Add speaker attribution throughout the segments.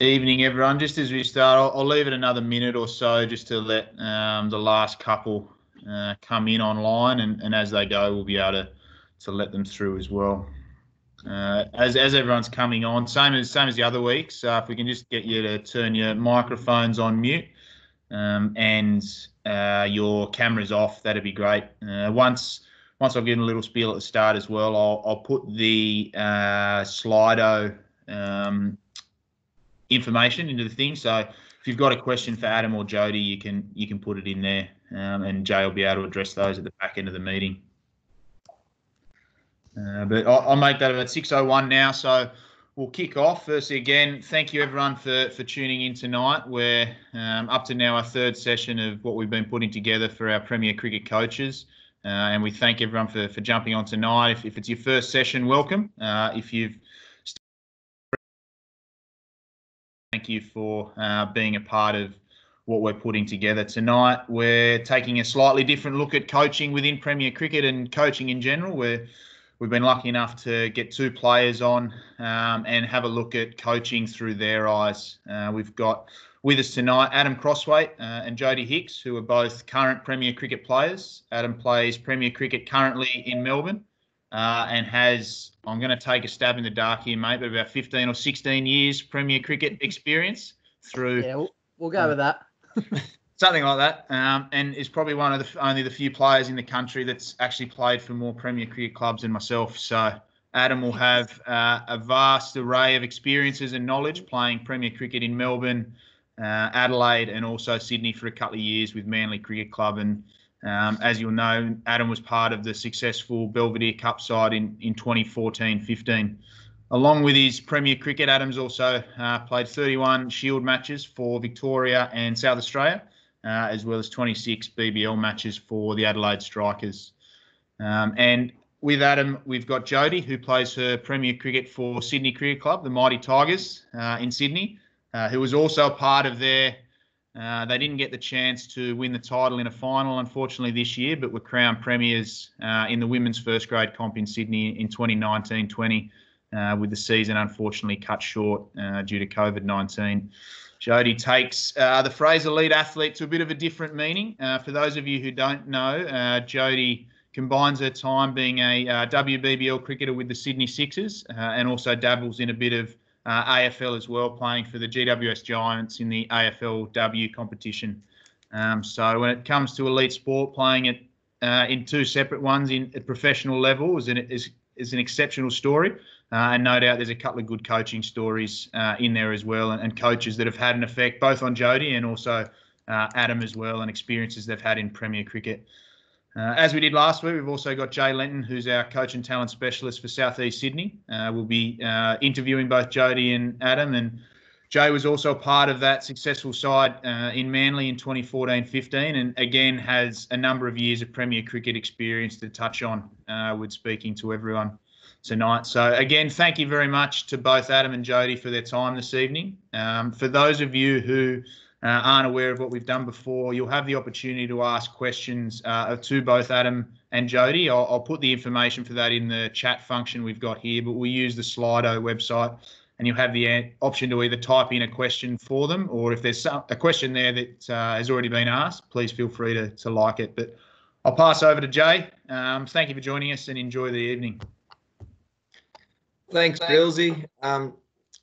Speaker 1: Evening, everyone. Just as we start, I'll, I'll leave it another minute or so just to let um, the last couple uh, come in online, and, and as they go, we'll be able to, to let them through as well. Uh, as, as everyone's coming on, same as same as the other weeks. If we can just get you to turn your microphones on mute um, and uh, your cameras off, that'd be great. Uh, once once I've given a little spiel at the start as well, I'll, I'll put the uh, Slido um, information into the thing. So if you've got a question for Adam or Jodie, you can you can put it in there, um, and Jay will be able to address those at the back end of the meeting. Uh, but I'll, I'll, make that about 6:01 now. So we'll kick off. Firstly, again, thank you everyone for for tuning in tonight. We're um, up to now our third session of what we've been putting together for our Premier Cricket coaches. Uh, and we thank everyone for, for jumping on tonight. If, if it's your first session, welcome. Uh, if you've thank you for uh, being a part of what we're putting together tonight. We're taking a slightly different look at coaching within Premier Cricket and coaching in general. We're we've been lucky enough to get two players on um, and have a look at coaching through their eyes. Uh, we've got with us tonight Adam Crosthwaite uh, and Jodie Hicks, who are both current Premier Cricket players. Adam plays Premier Cricket currently in Melbourne uh, and has, I'm going to take a stab in the dark here, mate, but about 15 or 16 years Premier Cricket experience through.
Speaker 2: Yeah, we'll, we'll go with that.
Speaker 1: something like that, um, and is probably one of the only the few players in the country that's actually played for more Premier Cricket clubs than myself. So Adam will have uh, a vast array of experiences and knowledge playing Premier Cricket in Melbourne, uh, Adelaide, and also Sydney for a couple of years with Manly Cricket Club. And um, as you'll know, Adam was part of the successful Belvidere Cup side in, in 2014-15. Along with his Premier Cricket, Adams also uh, played 31 Shield matches for Victoria and South Australia, uh, as well as 26 BBL matches for the Adelaide Strikers. Um, and with Adam, we've got Jodie, who plays her Premier Cricket for Sydney Cricket Club, the Mighty Tigers uh, in Sydney, uh, who was also part of their uh, they didn't get the chance to win the title in a final, unfortunately, this year, but were crowned premiers uh, in the women's first grade comp in Sydney in 2019 20, uh, with the season unfortunately cut short uh, due to COVID 19. Jodie takes uh, the phrase elite athlete to a bit of a different meaning. for those of you who don't know, Jodie combines her time being a WBBL cricketer with the Sydney Sixers and also dabbles in a bit of uh, AFL as well, playing for the GWS Giants in the AFLW competition. Um, so when it comes to elite sport, playing it uh, in two separate ones in at professional level is an, is, is an exceptional story. Uh, and no doubt there's a couple of good coaching stories uh, in there as well, and, and, coaches that have had an effect both on Jodie and also uh, Adam as well, and experiences they've had in Premier Cricket. Uh, as we did last week, we've also got Jay Lenton, who's our coach and talent specialist for Southeast Sydney. Uh, we'll be uh, interviewing both Jodie and Adam. And Jay was also part of that successful side uh, in Manly in 2014 15, and again has a number of years of Premier Cricket experience to touch on uh, with speaking to everyone tonight. So, again, thank you very much to both Adam and Jodie for their time this evening. Um, for those of you who uh, aren't aware of what we've done before, you'll have the opportunity to ask questions uh, to both Adam and Jodie. I'll, I'll, put the information for that in the chat function we've got here, but we'll use the Slido website and you'll have the option to either type in a question for them or if there's some, a question there that uh, has already been asked, please feel free to, to like it. But I'll pass over to Jay. Um, thank you for joining us and enjoy the evening.
Speaker 3: Thanks, Billsy. Um,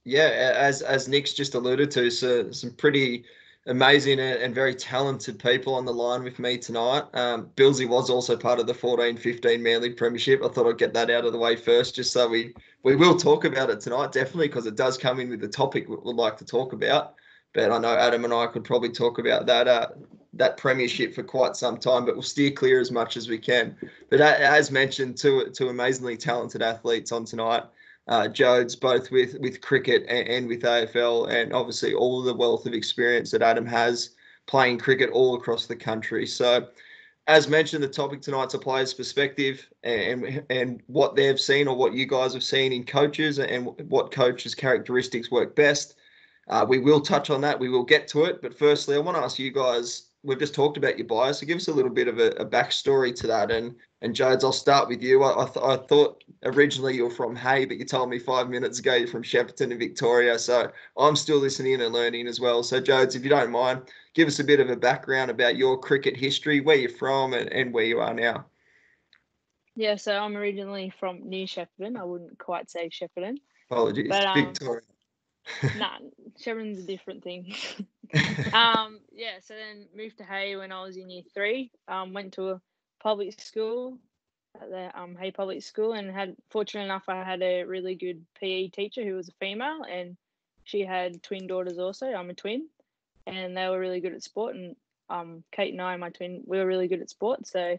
Speaker 3: yeah, as as Nick's just alluded to, so some pretty amazing and very talented people on the line with me tonight. Um, Billsy was also part of the 14-15 Manly Premiership. I thought I'd get that out of the way first, just so we we will talk about it tonight, definitely, because it does come in with the topic we would like to talk about. But I know Adam and I could probably talk about that uh, that premiership for quite some time, but we'll steer clear as much as we can. But as mentioned, two two amazingly talented athletes on tonight uh, Jodes, both with with cricket and, and, with AFL, and obviously all the wealth of experience that Adam has playing cricket all across the country. So, as mentioned, the topic tonight's a player's perspective and and what they've seen or what you guys have seen in coaches and what coaches' characteristics work best. Uh, we will touch on that. We will get to it. But firstly, I want to ask you guys we've just talked about your bias. So give us a little bit of a, a backstory to that. And and Jodes, I'll start with you. I, I, th- I, thought originally you were from Hay, but you told me five minutes ago you're from Shepparton in Victoria. So I'm still listening and learning as well. So Jodes, if you don't mind, give us a bit of a background about your cricket history, where you're from, and, and where you are now.
Speaker 2: Yeah, so I'm originally from near Shepparton. I wouldn't quite say Shepparton.
Speaker 3: Apologies, but, um, Victoria.
Speaker 2: nah, Shepparton's a different thing. um, yeah, so then moved to Hay when I was in year three. Um, went to a public school at the um, Hay Public School and had fortunate enough I had a really good PE teacher who was a female and she had twin daughters also. I'm a twin, and they were really good at sport. And um, Kate and I, my twin, we were really good at sport. So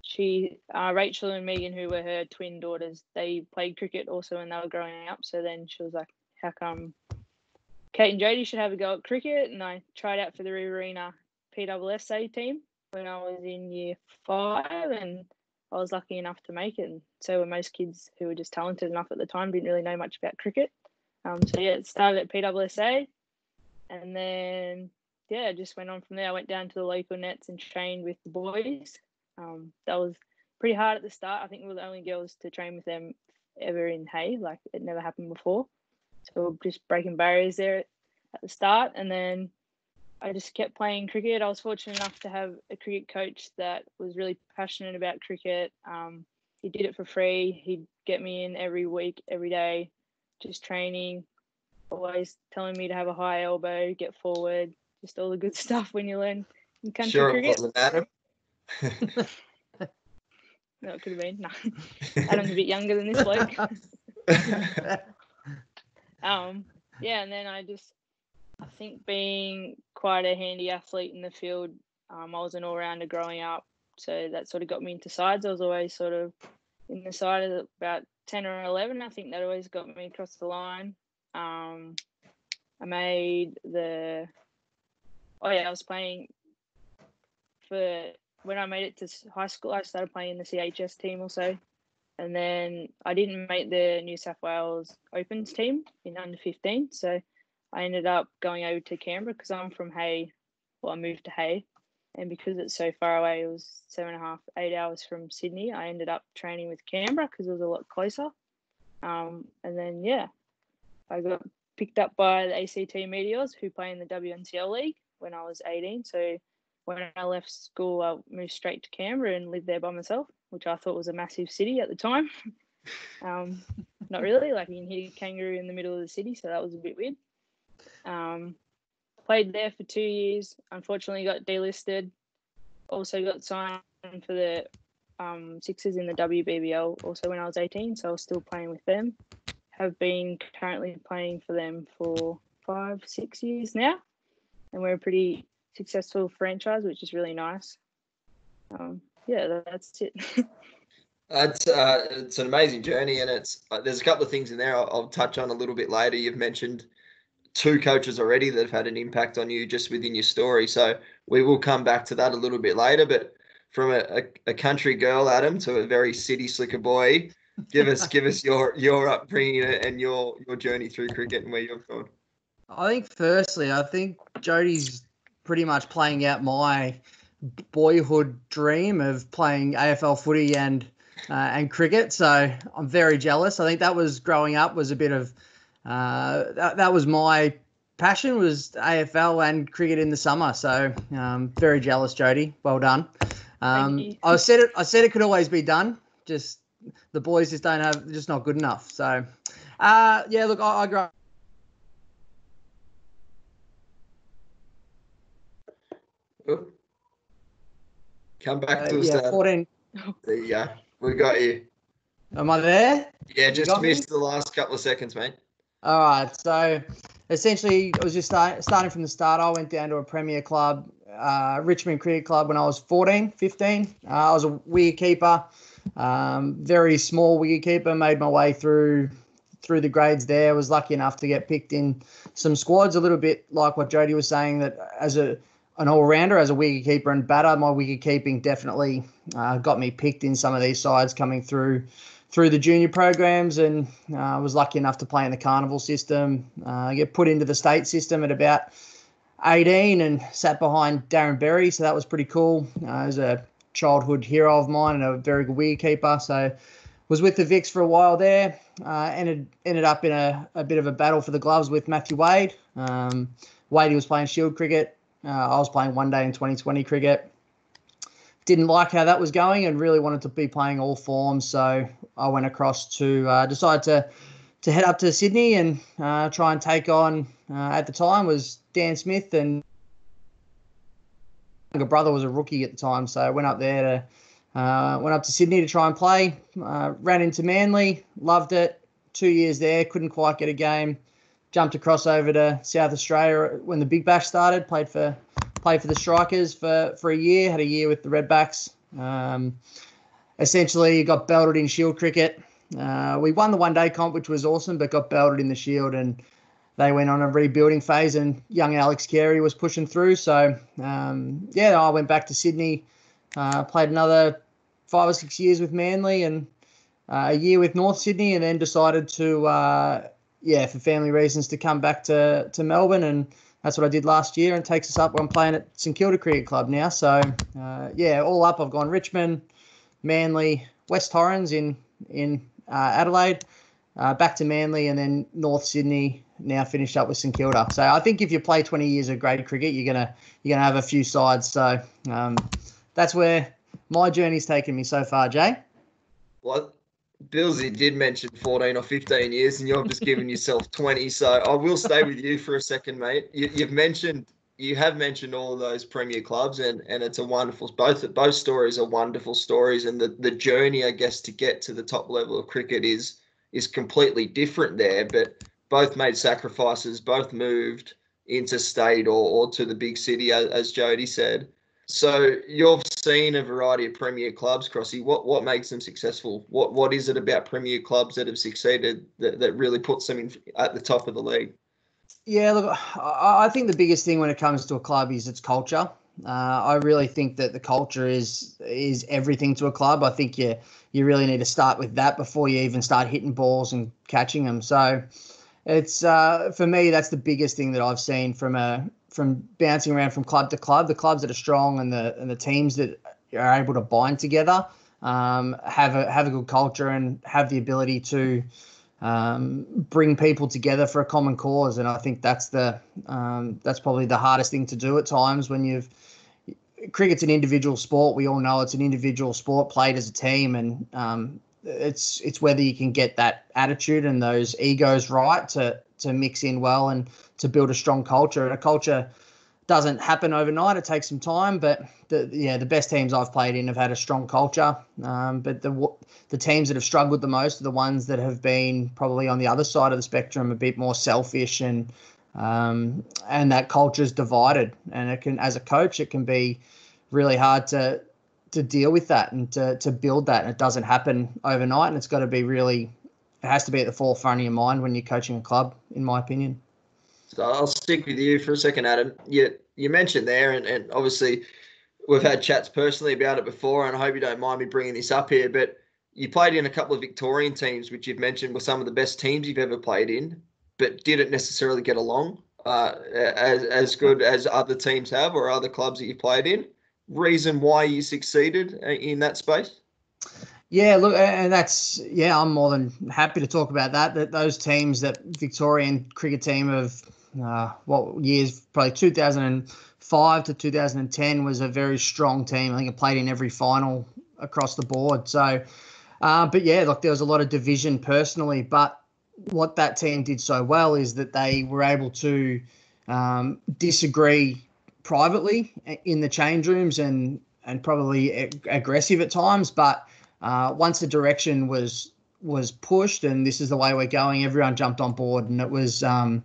Speaker 2: she, uh, Rachel and Megan, who were her twin daughters, they played cricket also when they were growing up. So then she was like, "How come Kate and Jodie should have a go at cricket?" And I tried out for the Riverina PSSA team when I was in year five, and I was lucky enough to make it. And so were most kids who were just talented enough at the time, didn't really know much about cricket. Um, so yeah, it started at PSSA, and then yeah, just went on from there. I went down to the local nets and trained with the boys. Um, that was pretty hard at the start. I think we were the only girls to train with them ever in Hay. Like it never happened before. So just breaking barriers there at the start, and then I just kept playing cricket. I was fortunate enough to have a cricket coach that was really passionate about cricket. Um, he did it for free. He'd get me in every week, every day, just training, always telling me to have a high elbow, get forward, just all the good stuff when you learn in country
Speaker 3: sure
Speaker 2: cricket.
Speaker 3: It wasn't Adam.
Speaker 2: no, it could have been. No, Adam's a bit younger than this bloke. um, yeah, and then I just I think being quite a handy athlete in the field, um, I was an all rounder growing up. So that sort of got me into sides. I was always sort of in the side of about 10 or 11. I think that always got me across the line. Um, I made the, oh yeah, I was playing for, when I made it to high school, I started playing in the CHS team also. And then I didn't make the New South Wales Opens team in under 15. So I ended up going over to Canberra because I'm from Hay. Well, I moved to Hay, and because it's so far away, it was seven and a half, eight hours from Sydney. I ended up training with Canberra because it was a lot closer. Um, and then yeah, I got picked up by the ACT Meteors who play in the WNCL League when I was 18. So when I left school, I moved straight to Canberra and lived there by myself, which I thought was a massive city at the time. um, not really, like you can hear kangaroo in the middle of the city, so that was a bit weird. Um, played there for two years. Unfortunately, got delisted. Also got signed for the um, Sixers in the WBBL. Also when I was 18, so I was still playing with them. Have been currently playing for them for five, six years now, and we're a pretty successful franchise, which is really nice. Um, yeah, that's it.
Speaker 3: That's uh, it's an amazing journey, and it's uh, there's a couple of things in there I'll, I'll, touch on a little bit later. You've mentioned two coaches already that have had an impact on you just within your story. So we will come back to that a little bit later. But from a, a, a country girl, Adam, to a very city slicker boy, give us give us your your upbringing and your your journey through cricket and where you've gone.
Speaker 4: I think firstly, I think Jodie's pretty much playing out my boyhood dream of playing AFL footy and uh, and cricket. So I'm very jealous. I think that was growing up was a bit of uh, that, that was my passion was AFL and cricket in the summer. So um, very jealous, Jodie. Well done. Um, I said it. I said it could always be done. Just the boys just don't have, just not good enough. So uh, yeah, look, I, I grew up.
Speaker 3: Come back to
Speaker 4: uh, yeah, 14.
Speaker 3: There you go. We got you.
Speaker 4: Am I there?
Speaker 3: Yeah, just missed me? the last couple of seconds, mate.
Speaker 4: All right. So essentially, I was just start, starting from the start. I went down to a Premier club, uh, Richmond Cricket Club, when I was 14, 15. Uh, I was a wicket keeper, um, very small wicket keeper. Made my way through through the grades there. Was lucky enough to get picked in some squads. A little bit like what Jodie was saying that as a an all rounder, as a wicket keeper and batter, my wicket keeping definitely uh, got me picked in some of these sides coming through through the junior programs and uh, was lucky enough to play in the carnival system. Uh, get put into the state system at about 18 and sat behind Darren Berry, so that was pretty cool. Uh, he was a childhood hero of mine and a very good wicket keeper. So was with the Vics for a while there. Uh, ended ended up in a, a bit of a battle for the gloves with Matthew Wade. Um, Wade was playing Shield cricket. Uh, I was playing one day in 2020 cricket. Didn't like how that was going and really wanted to be playing all forms. So I went across to uh, decide to to head up to Sydney and uh, try and take on. Uh, at the time was Dan Smith and younger brother was a rookie at the time, so I went up there to uh, went up to Sydney to try and play. Uh, ran into Manly, loved it. Two years there, couldn't quite get a game. Jumped across over to South Australia when the Big Bash started. Played for played for the Strikers for for a year. Had a year with the Redbacks. Um, essentially, got belted in Shield cricket. Uh, we won the one day comp, which was awesome, but got belted in the Shield and they went on a rebuilding phase, and young Alex Carey was pushing through. So um, yeah, I went back to Sydney, uh, played another five or six years with Manly, and uh, a year with North Sydney, and then decided to uh, yeah, for family reasons, to come back to to Melbourne, and that's what I did last year, and takes us up. I'm playing at St Kilda Cricket Club now, so uh, yeah, all up, I've gone Richmond, Manly, West Torrens in in uh, Adelaide. Uh, back to Manly and then North Sydney, now finished up with St Kilda. So I think if you play 20 years of grade cricket, you're gonna you're gonna have a few sides. So um, that's where my journey's taken me so far, Jay.
Speaker 3: Well, Billsy did mention 14 or 15 years, and you've just given yourself 20. So I will stay with you for a second, mate. You, you've mentioned you have mentioned all of those premier clubs and and it's a wonderful both both stories are wonderful stories and the the journey i guess to get to the top level of cricket is is completely different there but both made sacrifices, both moved interstate or, or to the big city, as, as Jodie said. So you've seen a variety of premier clubs, Crossy. What what makes them successful? What what is it about premier clubs that have succeeded that, that really puts them in at the top of the league?
Speaker 4: Yeah, look, I think the biggest thing when it comes to a club is its culture. Uh, I really think that the culture is is everything to a club. I think you you really need to start with that before you even start hitting balls and catching them. So it's uh, for me that's the biggest thing that I've seen from a from bouncing around from club to club. The clubs that are strong and the and the teams that are able to bind together um, have a have a good culture and have the ability to um, bring people together for a common cause. And I think that's the um, that's probably the hardest thing to do at times when you've cricket's an individual sport. We all know it's an individual sport played as a team, and um, it's it's whether you can get that attitude and those egos right to to mix in well and to build a strong culture. And a culture doesn't happen overnight; it takes some time. But the yeah, the best teams I've played in have had a strong culture. Um, but the the teams that have struggled the most are the ones that have been probably on the other side of the spectrum, a bit more selfish and um, and that culture is divided. And it can, as a coach, it can be really hard to to deal with that and to, to build that. And it doesn't happen overnight. And it's got to be really, it has to be at the forefront of your mind when you're coaching a club, in my opinion.
Speaker 3: So I'll stick with you for a second, Adam. You, you mentioned there, and, and obviously we've had chats personally about it before, and I hope you don't mind me bringing this up here, but you played in a couple of Victorian teams, which you've mentioned were some of the best teams you've ever played in, but didn't necessarily get along uh, as, as good as other teams have or other clubs that you've played in reason why you succeeded uh, in that space?
Speaker 4: Yeah, look, and that's yeah, I'm more than happy to talk about that. That those teams, that Victorian cricket team of uh, what years, probably 2005 to 2010 was a very strong team. I think it played in every final across the board. So, uh, but yeah, look, there was a lot of division personally, but what that team did so well is that they were able to um, disagree privately in the change rooms and and probably ag- aggressive at times. But uh, once the direction was was pushed and this is the way we're going, everyone jumped on board, and it was um,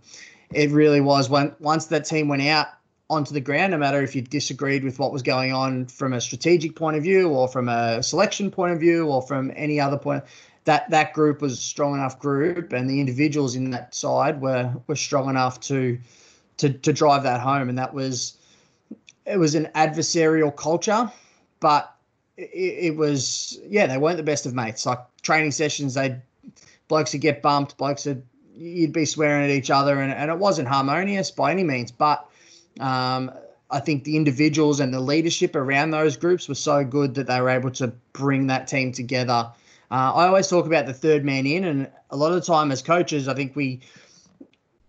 Speaker 4: it really was when once that team went out onto the ground, no matter if you disagreed with what was going on from a strategic point of view or from a selection point of view or from any other point. That, that group was a strong enough group, and the individuals in that side were were strong enough to to to drive that home, and that was it was an adversarial culture, but it, it, was yeah they weren't the best of mates. Like training sessions, they blokes would get bumped, blokes would you'd be swearing at each other, and, and it wasn't harmonious by any means. But Um, I think the individuals and the leadership around those groups were so good that they were able to bring that team together. Uh, I always talk about the third man in, and a lot of the time as coaches, I think we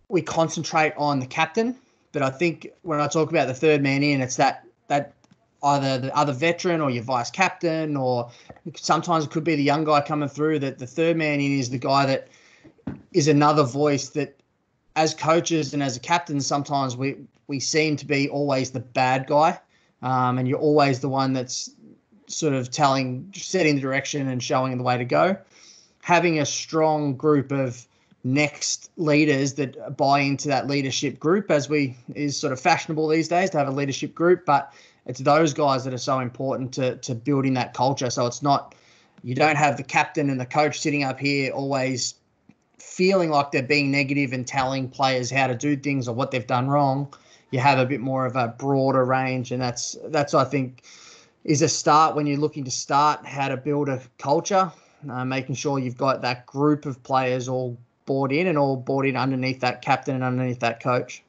Speaker 4: we concentrate on the captain, but I think when I talk about the third man in, it's that that either the other veteran or your vice captain, or sometimes it could be the young guy coming through. That the third man in is the guy that is another voice that, as coaches and as a captain, sometimes we we seem to be always the bad guy, um, and you're always the one that's sort of telling, setting the direction and showing the way to go. Having a strong group of next leaders that buy into that leadership group, as we is sort of fashionable these days to have a leadership group, but it's those guys that are so important to to building that culture. So it's not you don't have the captain and the coach sitting up here always feeling like they're being negative and telling players how to do things or what they've done wrong. You have a bit more of a broader range, and that's that's I think is a start when you're looking to start how to build a culture, uh, making sure you've got that group of players all bought in and all bought in underneath that captain and underneath that coach.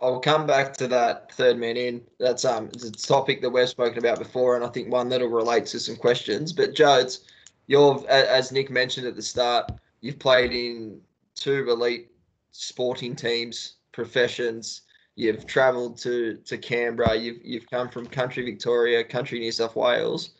Speaker 3: I'll come back to that third man in. That's um it's a topic that we've spoken about before, and I think one that'll relate to some questions. But Joe, it's you're as Nick mentioned at the start, you've played in two elite sporting teams, professions. You've travelled to to Canberra. You've you've come from country Victoria, country New South Wales.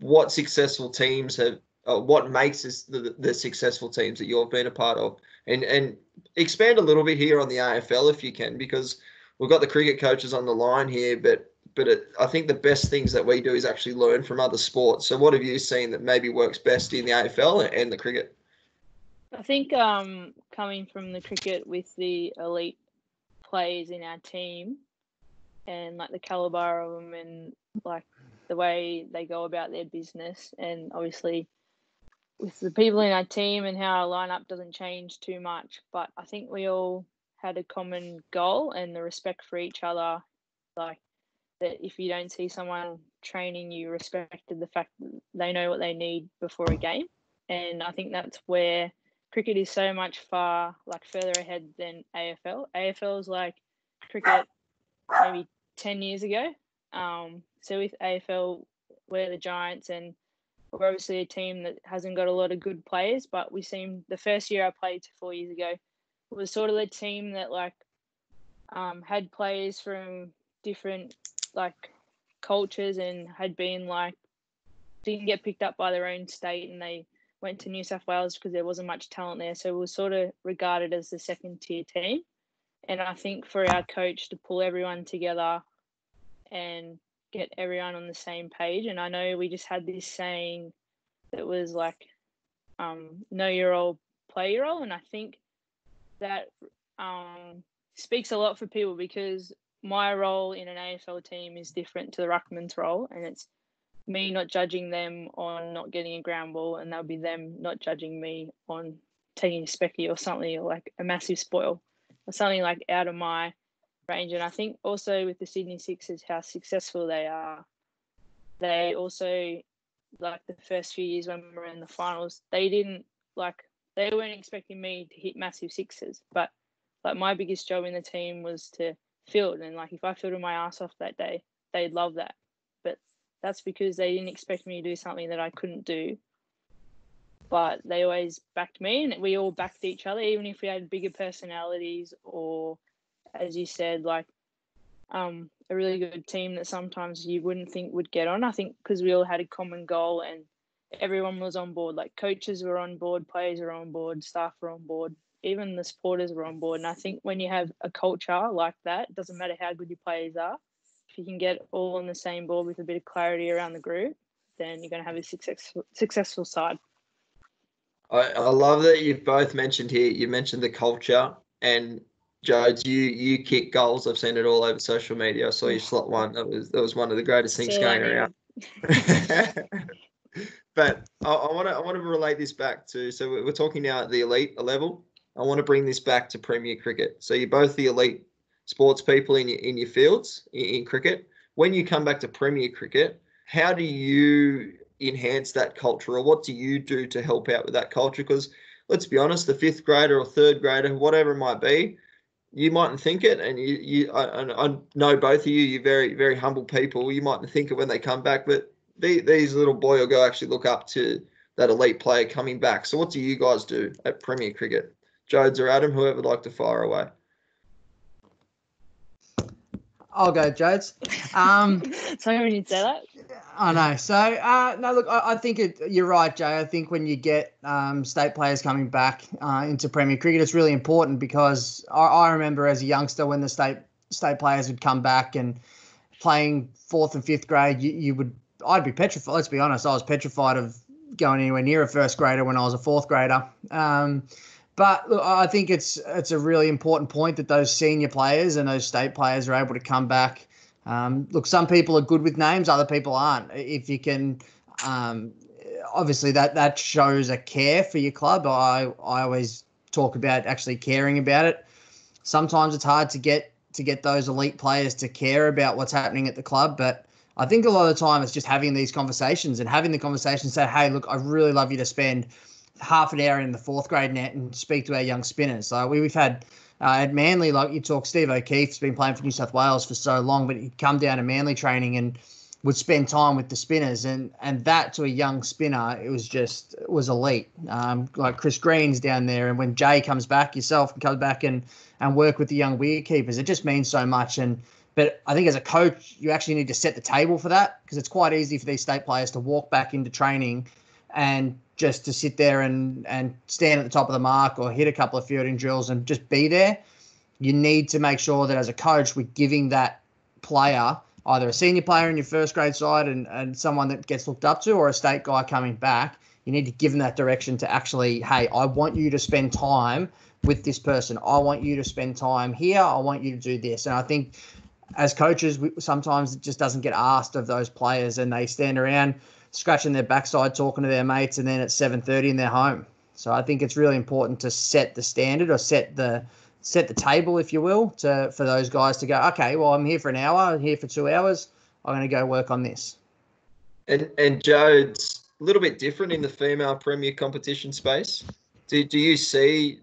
Speaker 3: What successful teams have? Uh, what makes this the, the successful teams that you've been a part of? And and expand a little bit here on the AFL if you can, because we've got the cricket coaches on the line here, but but it, I think the best things that we do is actually learn from other sports. So, what have you seen that maybe works best in the AFL and the cricket?
Speaker 2: I think um, coming from the cricket with the elite players in our team and like the caliber of them and like the way they go about their business and obviously with the people in our team and how our lineup doesn't change too much but I think we all had a common goal and the respect for each other like that if you don't see someone training you respected the fact that they know what they need before a game. And I think that's where cricket is so much far like further ahead than AFL. AFL is like cricket maybe ten years ago. Um, so with AFL, we're the Giants, and we're obviously a team that hasn't got a lot of good players. But we seem the first year I played four years ago was sort of the team that like um, had players from different like cultures and had been like didn't get picked up by their own state and they went to New South Wales because there wasn't much talent there. So we were sort of regarded as the second tier team. And I think for our coach to pull everyone together and get everyone on the same page. And I know we just had this saying that was like, um, know your role, play your role. And I think that um, speaks a lot for people because my role in an AFL team is different to the Ruckman's role. And it's me not judging them on not getting a ground ball, and that'll be them not judging me on taking a specky or something or like a massive spoil or something like out of my range. And I think also with the Sydney Sixers, how successful they are, they also like the first few years when we were in the finals, they didn't like they weren't expecting me to hit massive sixes, but like my biggest job in the team was to field. And like if I fielded my ass off that day, they'd love that that's because they didn't expect me to do something that I couldn't do. But they always backed me, and we all backed each other, even if we had bigger personalities or, as you said, like um, a really good team that sometimes you wouldn't think would get on. I think because we all had a common goal and everyone was on board. Like coaches were on board, players were on board, staff were on board, even the supporters were on board. And I think when you have a culture like that, it doesn't matter how good your players are, if you can get all on the same board with a bit of clarity around the group, then you're going to have a successful successful side.
Speaker 3: I, I love that you've both mentioned here. You mentioned the culture and Jodes, you you kick goals. I've seen it all over social media. I saw you slot one. That was that was one of the greatest things going around. but I want to I want to relate this back to. So we're talking now at the elite level. I want to bring this back to Premier Cricket. So you're both the elite sports people in your in your fields in, in cricket. When you come back to Premier Cricket, how do you enhance that culture, or what do you do to help out with that culture? Because let's be honest, the fifth grader or third grader, whatever it might be, you mightn't think it, and you, you I, I know both of you. You're very, very humble people. You mightn't think it when they come back, but the, these little boy or girl actually look up to that elite player coming back. So, what do you guys do at Premier Cricket? Jodes or Adam, whoever would like to fire away.
Speaker 4: I'll go, Jodes. Um,
Speaker 2: Sorry when you say that.
Speaker 4: I know. So uh, no, look, I, I think it, you're right, Jay. I think when you get um, state players coming back uh, into Premier Cricket, it's really important because I, I, remember as a youngster when the state state players would come back and playing fourth and fifth grade, you, you would I'd be petrified. Let's be honest, I was petrified of going anywhere near a first grader when I was a fourth grader. Um, but look, I think it's it's a really important point that those senior players and those state players are able to come back. Um, look, some people are good with names, other people aren't. If you can, um, obviously that that shows a care for your club. I I always talk about actually caring about it. Sometimes it's hard to get to get those elite players to care about what's happening at the club, but I think a lot of the time it's just having these conversations and having the conversation say, hey, look, I really love you to spend half an hour in the fourth grade net and speak to our young spinners. So we, we've had uh, at Manly, like you talk, Steve O'Keefe's been playing for New South Wales for so long, but he'd come down to Manly training and would spend time with the spinners, and and that to a young spinner, it was just it was elite. Um, like Chris Green's down there, and when Jay comes back, yourself comes back and and work with the young wicket keepers, it just means so much. And but I think as a coach, you actually need to set the table for that because it's quite easy for these state players to walk back into training and just to sit there and and stand at the top of the mark or hit a couple of fielding drills and just be there. You need to make sure that as a coach, we're giving that player either a senior player in your first grade side and, and someone that gets looked up to or a state guy coming back. You need to give them that direction to actually, hey, I want you to spend time with this person. I want you to spend time here. I want you to do this. And I think as coaches, we, sometimes it just doesn't get asked of those players and they stand around scratching their backside, talking to their mates, and then at 7:30 in their home. So I think it's really important to set the standard or set the set the table, if you will, to for those guys to go. Okay, well, I'm here for an hour. I'm here for two hours. I'm going to go work on this.
Speaker 3: And and Joe's a little bit different in the female premier competition space. Do do you see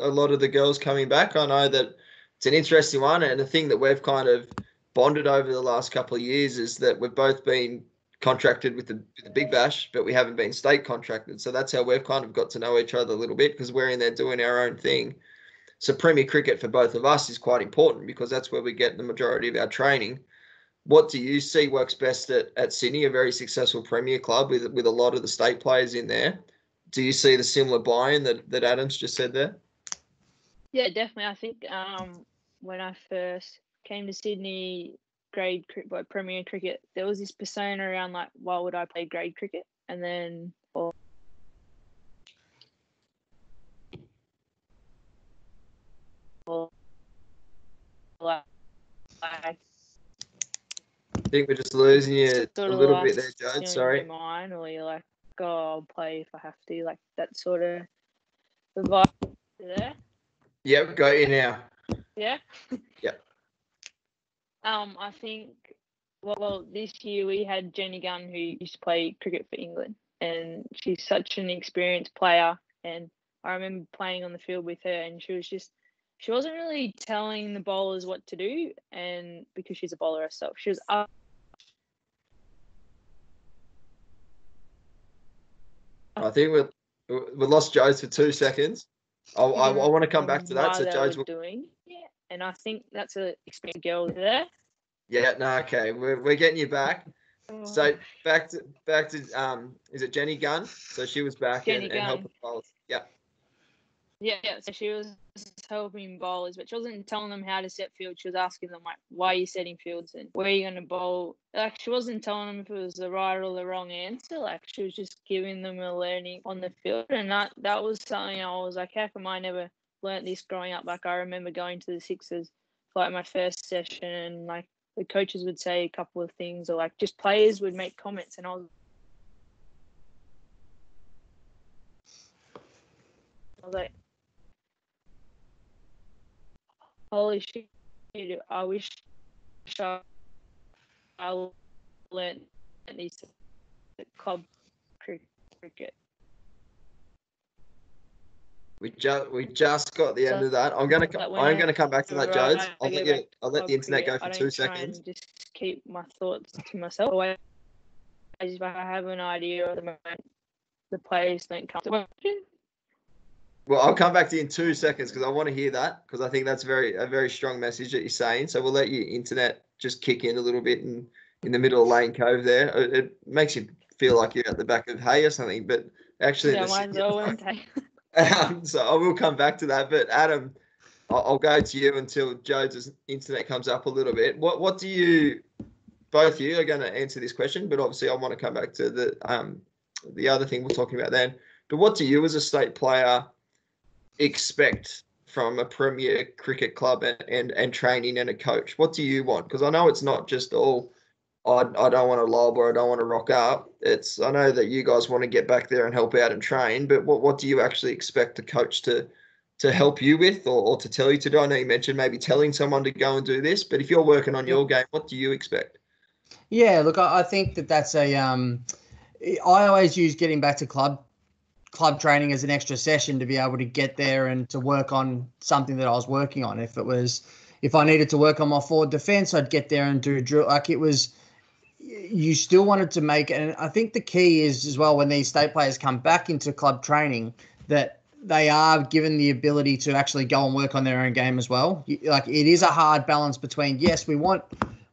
Speaker 3: a lot of the girls coming back? I know that it's an interesting one, and the thing that we've kind of bonded over the last couple of years is that we've both been contracted with the, with the Big Bash, but we haven't been state contracted. So that's how we've kind of got to know each other a little bit because we're in there doing our own thing. So Premier Cricket for both of us is quite important because that's where we get the majority of our training. What do you see works best at, at Sydney, a very successful Premier club with with a lot of the state players in there? Do you see the similar buy-in that, that Adams just said there?
Speaker 2: Yeah, definitely. I think um, when I first came to Sydney, grade like Premier cricket, there was this persona around like, why would I play grade cricket? And then, or
Speaker 3: like, I think we're just losing you a little bit there, Joe. Sorry.
Speaker 2: Mine, or you're like, oh, I'll play if I have to, like that sort of vibe there.
Speaker 3: Yep, got you now.
Speaker 2: Yeah.
Speaker 3: Yep.
Speaker 2: Um, I think well, well, this year we had Jenny Gunn who used to play cricket for England, and she's such an experienced player. And I remember playing on the field with her, and she was just she wasn't really telling the bowlers what to do, and because she's a bowler herself, she was up.
Speaker 3: I think we we lost Joe's for two seconds. I, I, I want to come back to that. So Joe's
Speaker 2: doing and I think that's a experienced girl there.
Speaker 3: Yeah, no, okay, we're, we're getting you back. Oh. So back to back to um, is it Jenny Gunn? So she was back Jenny and, and helping bowlers. Yeah.
Speaker 2: Yeah, yeah. So she was helping bowlers, but she wasn't telling them how to set field. She was asking them like, "Why are you setting fields and where are you going to bowl?" Like she wasn't telling them if it was the right or the wrong answer. Like she was just giving them a learning on the field, and that that was something I was like, "How come I never learnt this growing up. Like I remember going to the Sixers for like my first session and like the coaches would say a couple of things or like just players would make comments and I was I was like holy shit I wish I, I learned these club cricket
Speaker 3: We just we just got the end of that. I'm gonna I'm
Speaker 2: I-
Speaker 3: gonna come back to that, Jodes.
Speaker 2: I
Speaker 3: I'll let you
Speaker 2: back
Speaker 3: I'll let the internet go for two
Speaker 2: and
Speaker 3: seconds.
Speaker 2: Just keep my thoughts to myself. I just if I have an idea at the moment, the players don't come. To
Speaker 3: Well, I'll come back to you in two seconds because I want to hear that because I think that's very a very strong message that you're saying. So we'll let your internet just kick in a little bit in in the middle of Lane Cove there. It, it makes you feel like you're at the back of Hay or something, but actually,
Speaker 2: yeah, mine's all okay.
Speaker 3: Um, so I will come back to that. But Adam, I'll, I'll go to you until Joe's internet comes up a little bit. What what do you both you are going to answer this question? But obviously, I want to come back to the um the other thing we're talking about then. But what do you as a state player expect from a premier cricket club and and, and training and a coach? What do you want? Because I know it's not just all. I, I don't want to lob or I don't want to rock up. It's I know that you guys want to get back there and help out and train, but what, what do you actually expect the coach to to help you with or, or to tell you to do? I know you mentioned maybe telling someone to go and do this, but if you're working on your game, what do you expect?
Speaker 4: Yeah, look, I, I think that that's a. Um, I always use getting back to club club training as an extra session to be able to get there and to work on something that I was working on. If it was, if I needed to work on my forward defense, I'd get there and do a drill. Like it was, you still wanted to make, and I think the key is as well when these state players come back into club training that they are given the ability to actually go and work on their own game as well. Like it is a hard balance between yes, we want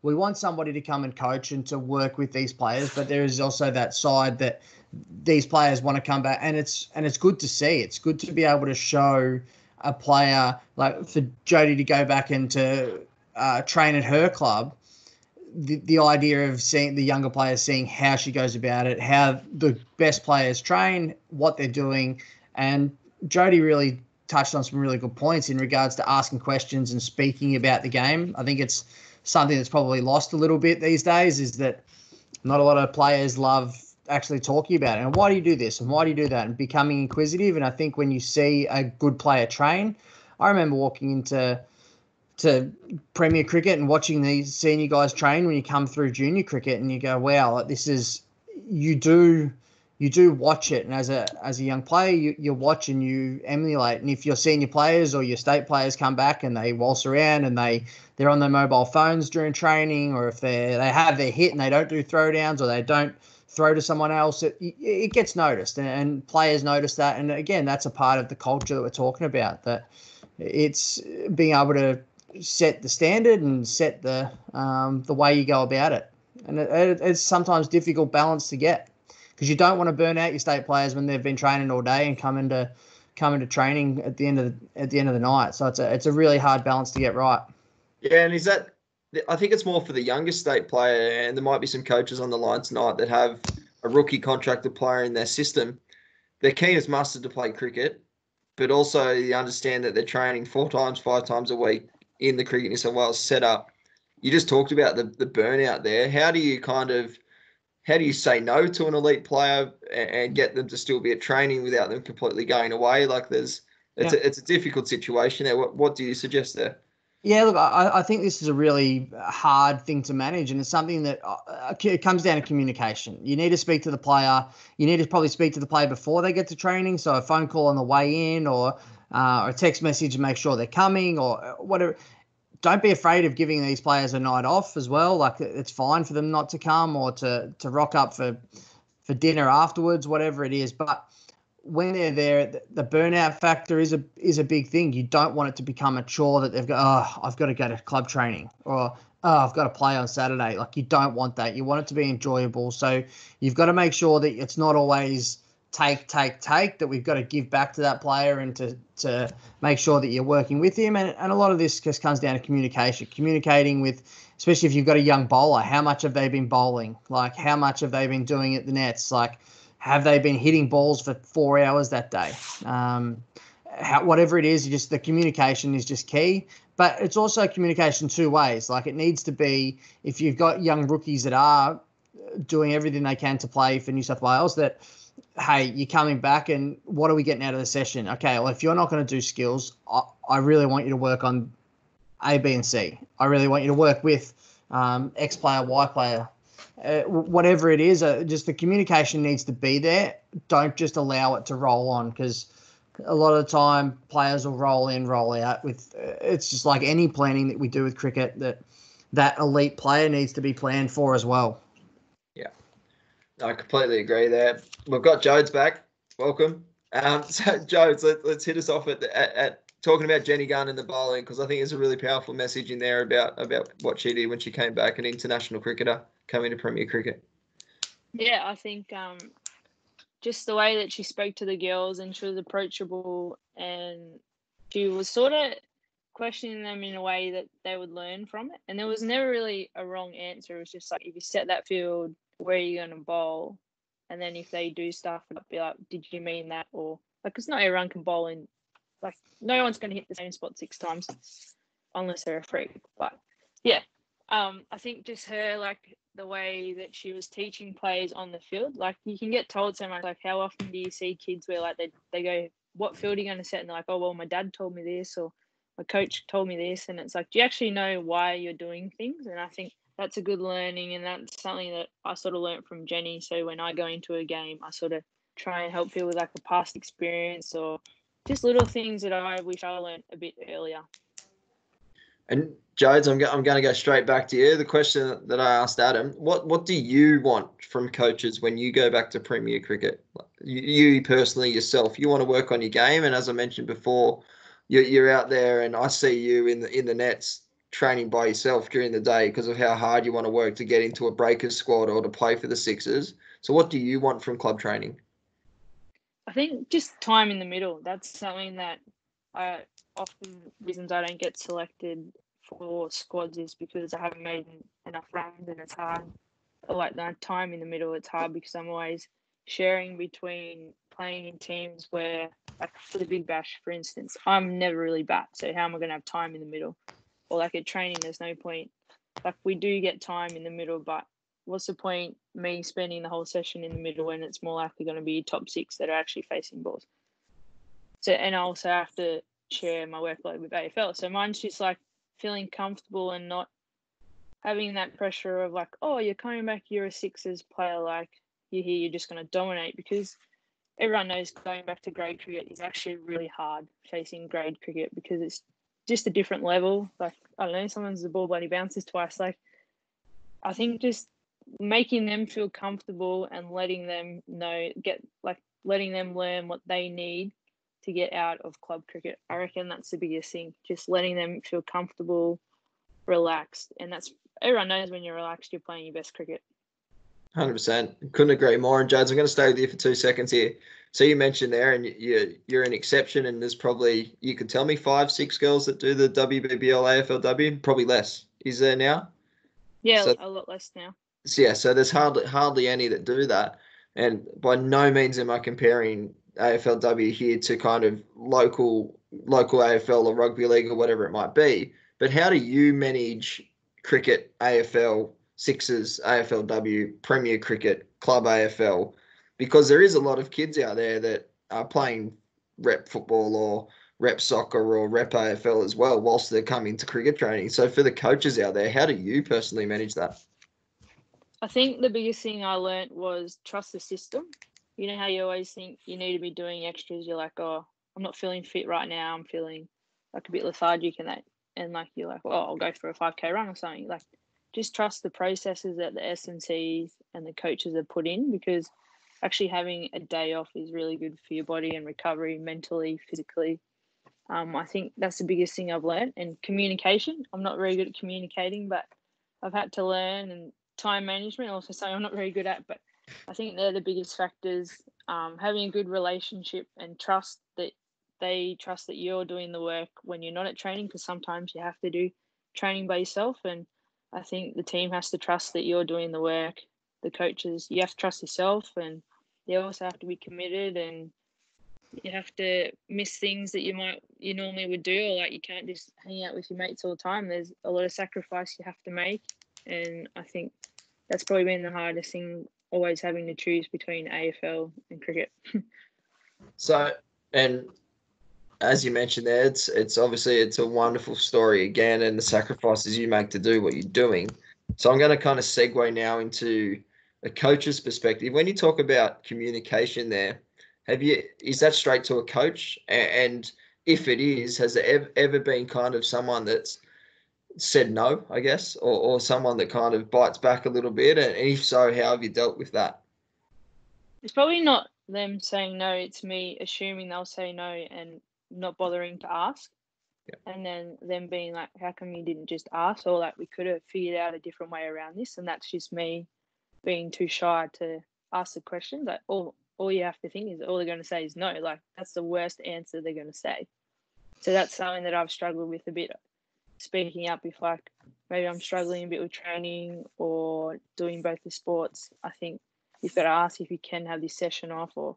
Speaker 4: we want somebody to come and coach and to work with these players, but there is also that side that these players want to come back, and it's and it's good to see. It's good to be able to show a player like for Jodie to go back and to uh, train at her club. The, the idea of seeing the younger players seeing how she goes about it, how the best players train, what they're doing, and Jodie really touched on some really good points in regards to asking questions and speaking about the game. I think it's something that's probably lost a little bit these days is that not a lot of players love actually talking about it. And why do you do this? And why do you do that? And becoming inquisitive. And I think when you see a good player train, I remember walking into to Premier Cricket and watching these senior guys train when you come through junior cricket and you go, wow, like this is you do you do watch it. And as a as a young player you, you watch and you emulate. And if your senior players or your state players come back and they waltz around and they they're on their mobile phones during training or if they they have their hit and they don't do throwdowns or they don't throw to someone else it, it gets noticed. And, and players notice that. And again that's a part of the culture that we're talking about that it's being able to set the standard and set the um, the way you go about it and it, it, it's sometimes difficult balance to get because you don't want to burn out your state players when they've been training all day and come into come into training at the end of the, at the end of the night. So it's a it's a really hard balance to get right.
Speaker 3: Yeah, and is that? I think it's more for the younger state player, and there might be some coaches on the line tonight that have a rookie contracted player in their system. They're keen as mustard to play cricket, but also you understand that they're training four times, five times a week in the Cricket New South Wales setup. You just talked about the the burnout there. How do you kind of how do you say no to an elite player and, and get them to still be at training without them completely going away? Like there's it's a, it's a difficult situation there. What what do you suggest there?
Speaker 4: Yeah, look, I, I think this is a really hard thing to manage, and it's something that uh, it comes down to communication. You need to speak to the player. You need to probably speak to the player before they get to training, so a phone call on the way in, or uh, or a text message to make sure they're coming, or whatever. Don't be afraid of giving these players a night off as well. Like it's fine for them not to come or to to rock up for for dinner afterwards, whatever it is, but when they're there, the, the burnout factor is a is a big thing. You don't want it to become a chore that they've got. Oh, I've got to go to club training, or oh, I've got to play on Saturday. Like you don't want that. You want it to be enjoyable. So you've got to make sure that it's not always take, take, take. That we've got to give back to that player and to to make sure that you're working with him. And and a lot of this just comes down to communication. Communicating with, especially if you've got a young bowler, how much have they been bowling? Like how much have they been doing at the nets? Like have they been hitting balls for four hours that day? Um, how, whatever it is, just the communication is just key. But it's also communication two ways. Like it needs to be if you've got young rookies that are doing everything they can to play for New South Wales, that hey, you're coming back and what are we getting out of the session? Okay, well if you're not going to do skills, I, I really want you to work on A, B, and C. I really want you to work with um, X player, Y player, uh, whatever it is, uh, just the communication needs to be there. Don't just allow it to roll on because a lot of the time players will roll in, roll out. With it's just like any planning that we do with cricket that that elite player needs to be planned for as well.
Speaker 3: I completely agree there. We've got Jodes back. Welcome. Um, so Jodes, let, us hit us off at, at, at talking about Jenny Gunn and the bowling because I think there's a really powerful message in there about about what she did when she came back, an international cricketer coming to Premier Cricket.
Speaker 2: Yeah, I think um, just the way that she spoke to the girls and she was approachable and she was sort of questioning them in a way that they would learn from it. And there was never really a wrong answer. It was just like if you set that field, where are you going to bowl? And then if they do stuff, I'd be like, did you mean that? Or like, because not everyone can bowl in, like, no one's going to hit the same spot six times unless they're a freak. But yeah, um, I think just her like the way that she was teaching players on the field. Like you can get told so much. Like how often do you see kids where like they they go, "What field are you going to set?" And they're like, "Oh well, my dad told me this," or "My coach told me this," and it's like, do you actually know why you're doing things? And I think that's a good learning, and that's something that I sort of learned from Jenny. So when I go into a game, I sort of try and help people with like a past experience or just little things that I wish I learned a bit earlier.
Speaker 3: And Jodes, I'm, I'm going to go straight back to you. The question that I asked Adam: What what do you want from coaches when you go back to Premier Cricket? You, you personally, yourself, you want to work on your game, and as I mentioned before, you're, you're out there, and I see you in the in the nets training by yourself during the day because of how hard you want to work to get into a breakers squad or to play for the Sixers. So, what do you want from club training?
Speaker 2: I think just time in the middle. That's something that I often reasons I don't get selected for squads is because I haven't made enough runs and it's hard. Like that time in the middle, it's hard because I'm always sharing between playing in teams where, like for the Big Bash, for instance, I'm never really bat. So how am I going to have time in the middle? Or like at training, there's no point. Like we do get time in the middle, but what's the point me spending the whole session in the middle when it's more likely going to be top six that are actually facing balls? So and I also have to share my workload with AFL. So mine's just like feeling comfortable and not having that pressure of like, oh, you're coming back, you're a Sixers player, like you're here, you're just going to dominate because everyone knows going back to grade cricket is actually really hard facing grade cricket because it's just a different level. Like, I don't know, sometimes the ball bloody bounces twice. Like, I think just making them feel comfortable and letting them know, get like letting them learn what they need to get out of club cricket. I reckon that's the biggest thing. Just letting them feel comfortable, relaxed, and that's everyone knows when you're relaxed, you're playing your best cricket.
Speaker 3: Hundred percent. Couldn't agree more. And Jads, I'm going to stay with you for two seconds here. So you mentioned there, and you you're an exception, and there's probably you could tell me five, six girls that do the WBBL AFLW, probably less. Is there now?
Speaker 2: Yeah, so, a lot less now.
Speaker 3: So yeah, so there's hardly hardly any that do that, and by no means am I comparing AFLW here to kind of local local AFL or rugby league or whatever it might be. But how do you manage cricket, AFL, Sixers, AFLW, Premier Cricket, Club AFL? Because there is a lot of kids out there that are playing rep football or rep soccer or rep AFL as well, whilst they're coming to cricket training. So for the coaches out there, how do you personally manage that?
Speaker 2: I think the biggest thing I learned was trust the system you know how you always think you need to be doing extras. You're like, oh, I'm not feeling fit right now. I'm feeling like a bit lethargic, and that, and like you're like, well, I'll go for a 5k run or something. Like, just trust the processes that the S&Cs and the coaches have put in because actually having a day off is really good for your body and recovery mentally, physically. Um, I think that's the biggest thing I've learned. And communication. I'm not very good at communicating, but I've had to learn and time management. Also, something I'm not very good at, but I think they're the biggest factors. Um, having a good relationship and trust that they trust that you're doing the work when you're not at training, because sometimes you have to do training by yourself. And I think the team has to trust that you're doing the work. The coaches, you have to trust yourself, and you also have to be committed and you have to miss things that you might you normally would do or like you can't just hang out with your mates all the time there's a lot of sacrifice you have to make and i think that's probably been the hardest thing always having to choose between AFL and cricket.
Speaker 3: so, and as you mentioned there, it's it's obviously it's a wonderful story again, and the sacrifices you make to do what you're doing. So I'm going to kind of segue now into a coach's perspective. When you talk about communication, there, Have you? Is that straight to a coach? And if it is, has there ever, ever been kind of someone that's said no, I guess, or, or someone that kind of bites back a little bit? And if so, how have you dealt with that?
Speaker 2: It's probably not them saying no, it's me assuming they'll say no and not bothering to ask.
Speaker 3: Yeah.
Speaker 2: And then them being like, how come you didn't just ask? Or like, we could have figured out a different way around this. And that's just me being too shy to ask the questions. Like, all, all you have to think is all they're going to say is no. Like, that's the worst answer they're going to say. So that's something that I've struggled with a bit speaking up if like maybe I'm struggling a bit with training or doing both the sports. I think you've got to ask if you can have this session off or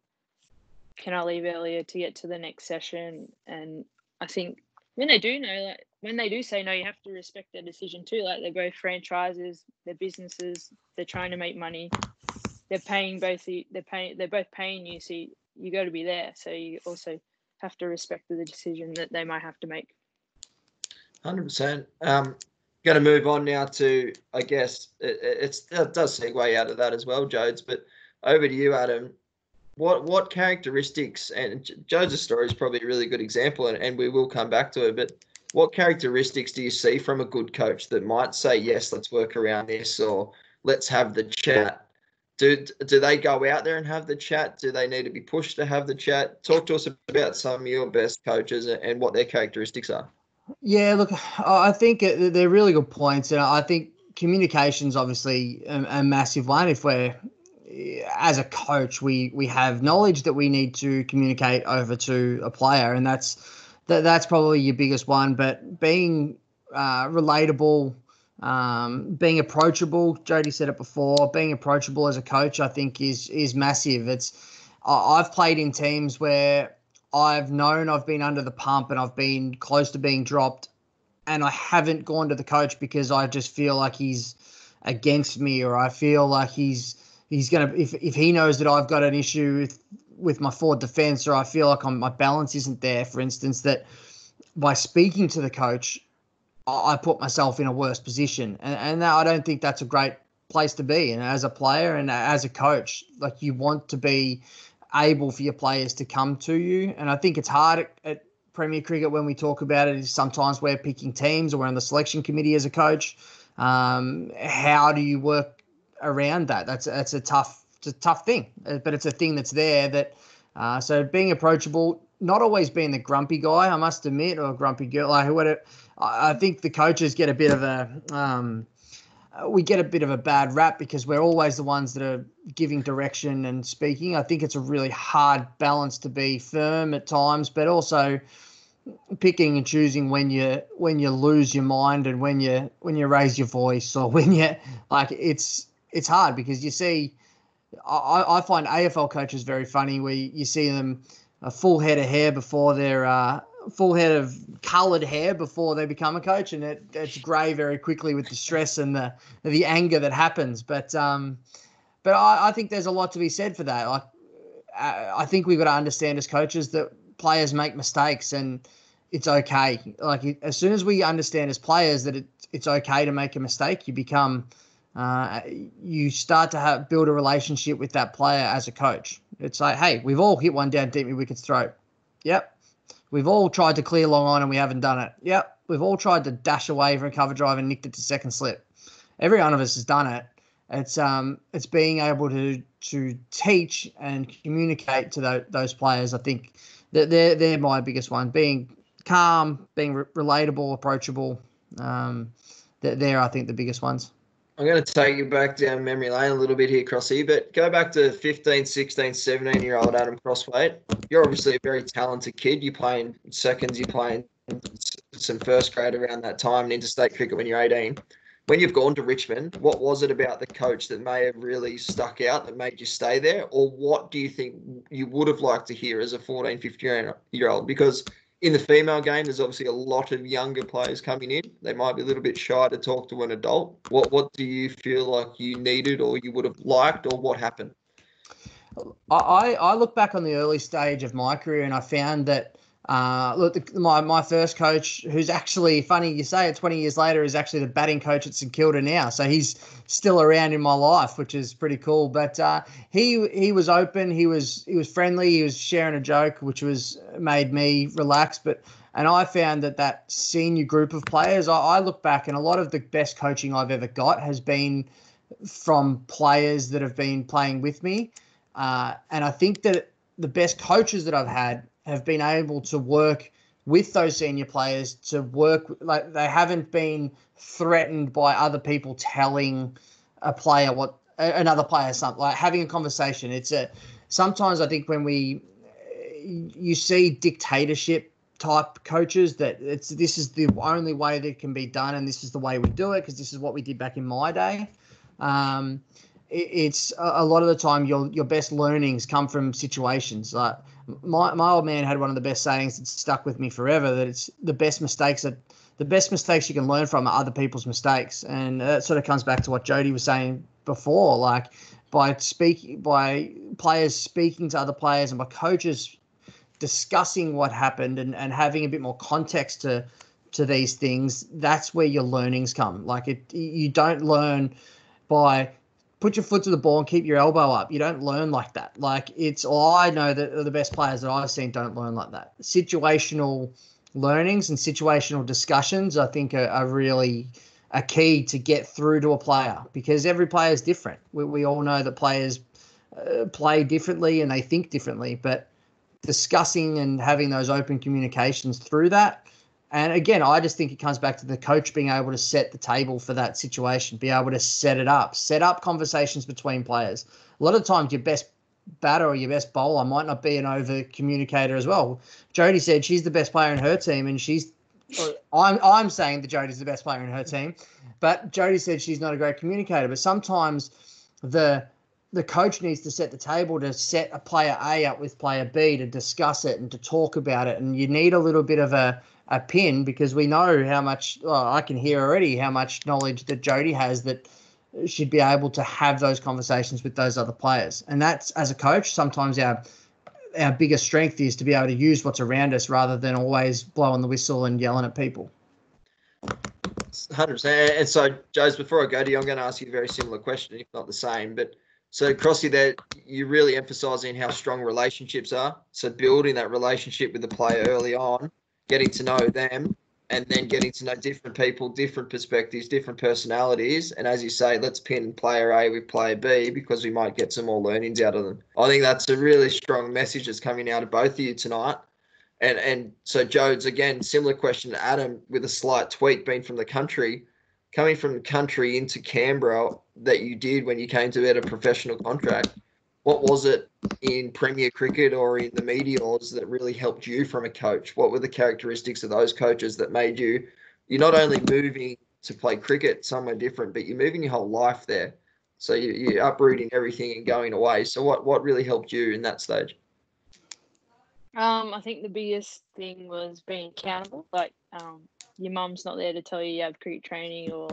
Speaker 2: can I leave earlier to get to the next session? And I think when they do know, like when they do say no, you have to respect their decision too. Like they're both franchises, they're businesses, they're trying to make money. They're paying both. The, they're paying. They're both paying you, so you, you got to be there. So you also have to respect the decision that they might have to make.
Speaker 3: Hundred percent. Um, going to move on now to, I guess, it, it's it does segue out of that as well, Jodes. But over to you, Adam. What what characteristics and Jodes' story is probably a really good example, and, and we will come back to it. But what characteristics do you see from a good coach that might say, yes, let's work around this, or let's have the chat? Do, do they go out there and have the chat? Do they need to be pushed to have the chat? Talk to us about some of your best coaches and what their characteristics are.
Speaker 4: Yeah, look, I think uh, they're really good points, and I think communication's obviously a, a massive one. If we're as a coach, we we have knowledge that we need to communicate over to a player, and that's that that's probably your biggest one. But being uh, relatable, um, being approachable. Jodie said it before. Being approachable as a coach, I think, is is massive. It's I've played in teams where I've known I've been under the pump and I've been close to being dropped, and I haven't gone to the coach because I just feel like he's against me, or I feel like he's he's gonna if if he knows that I've got an issue with with my forward defense, or I feel like I'm, my balance isn't there, for instance, that by speaking to the coach, I put myself in a worse position, and and I don't think that's a great place to be. And as a player and as a coach, like you want to be able for your players to come to you. And I think it's hard at, at Premier Cricket when we talk about it. Is sometimes we're picking teams or we're on the selection committee as a coach. Um, how do you work around that? That's that's a tough it's a tough thing, uh, but it's a thing that's there. That uh, so being approachable, not always being the grumpy guy, I must admit, or grumpy girl, like whatever. I think the coaches get a bit of a um, uh, we get a bit of a bad rap because we're always the ones that are giving direction and speaking. I think it's a really hard balance to be firm at times, but also picking and choosing when you when you lose your mind and when you when you raise your voice or when you like it's it's hard because you see I, I find AFL coaches very funny where you see them a full head of hair before they're uh, full head of coloured hair before they become a coach, and it, it's grey very quickly with the stress and the the anger that happens. But um, but I, I think there's a lot to be said for that. Like I think we've got to understand as coaches that players make mistakes and it's okay. Like as soon as we understand as players that it, it's okay to make a mistake, you become uh, you start to have build a relationship with that player as a coach. It's like, hey, we've all hit one down deep in wicket's throat. Yep, We've all tried to clear long on and we haven't done it. Yep. We've all tried to dash away from a cover drive and nicked it to second slip. Every one of us has done it. It's um it's being able to to teach and communicate to the, those players. I think that they're they're my biggest one. Being calm, being re- relatable, approachable. Um, they're, they're I think the biggest ones.
Speaker 3: I'm going to take you back down memory lane a little bit here, Crossy, but go back to 15, 16, 17 year old Adam Crosthwaite. You're obviously a very talented kid. You're playing seconds, you're playing some first grade around that time and interstate cricket when you're 18. When you've gone to Richmond, what was it about the coach that may have really stuck out that made you stay there? Or what do you think you would have liked to hear as a 14, 15 year old? Because in the female game, there's obviously a lot of younger players coming in. They might be a little bit shy to talk to an adult. What what do you feel like you needed, or you would have liked, or what happened?
Speaker 4: I I look back on the early stage of my career, and I found that Uh, look, the, my my first coach, who's actually funny you say it, 20 years later, is actually the batting coach at St Kilda now. So he's still around in my life, which is pretty cool. But uh, he he was open, he was he was friendly, he was sharing a joke, which was made me relax. But and I found that that senior group of players, I, I look back and a lot of the best coaching I've ever got has been from players that have been playing with me. Uh, and I think that the best coaches that I've had have been able to work with those senior players to work like they haven't been threatened by other people telling a player what another player something like having a conversation. It's a sometimes i think when we you see dictatorship type coaches that it's this is the only way that can be done and this is the way we do it because this is what we did back in my day. Um, it, it's a, a lot of the time your your best learnings come from situations like my, my old man had one of the best sayings that stuck with me forever that it's the best mistakes that the best mistakes you can learn from are other people's mistakes. And that sort of comes back to what Jodie was saying before like by speaking by players speaking to other players and by coaches discussing what happened and, and having a bit more context to to these things that's where your learnings come. Like it you don't learn by put your foot to the ball and keep your elbow up. You don't learn like that. Like it's, all I know that the best players that I've seen don't learn like that. Situational learnings and situational discussions, I think, are, are really a key to get through to a player because every player is different. We, we all know that players uh, play differently and they think differently, but discussing and having those open communications through that and again, I just think it comes back to the coach being able to set the table for that situation, be able to set it up, set up conversations between players. A lot of times, your best batter or your best bowler might not be an over communicator as well. Jodie said she's the best player in her team, and she's. I'm I'm saying that Jodie's the best player in her team, but Jodie said she's not a great communicator. But sometimes the the coach needs to set the table to set a player A up with player B to discuss it and to talk about it, and you need a little bit of a a pin because we know how much well, I can hear already how much knowledge that Jodie has that should be able to have those conversations with those other players. And that's as a coach, sometimes our our biggest strength is to be able to use what's around us rather than always blowing the whistle and yelling at people.
Speaker 3: Hundred percent. And so, Jodes, before I go to you, I'm going to ask you a very similar question, if not the same. But so, Crossy, that you're really emphasising how strong relationships are. So, building that relationship with the player early on getting to know them and then getting to know different people, different perspectives, different personalities. And as you say, let's pin player A with player B because we might get some more learnings out of them. I think that's a really strong message that's coming out of both of you tonight. And and so Jodes, again, similar question to Adam with a slight tweak being from the country, coming from the country into Canberra that you did when you came to get a professional contract what was it in Premier Cricket or in the meteors that really helped you from a coach? What were the characteristics of those coaches that made you you're not only moving to play cricket somewhere different, but you're moving your whole life there. So you, are uprooting everything and going away. So what what really helped you in that stage?
Speaker 2: Um, I think the biggest thing was being accountable. Like, um, your mum's not there to tell you you have cricket training or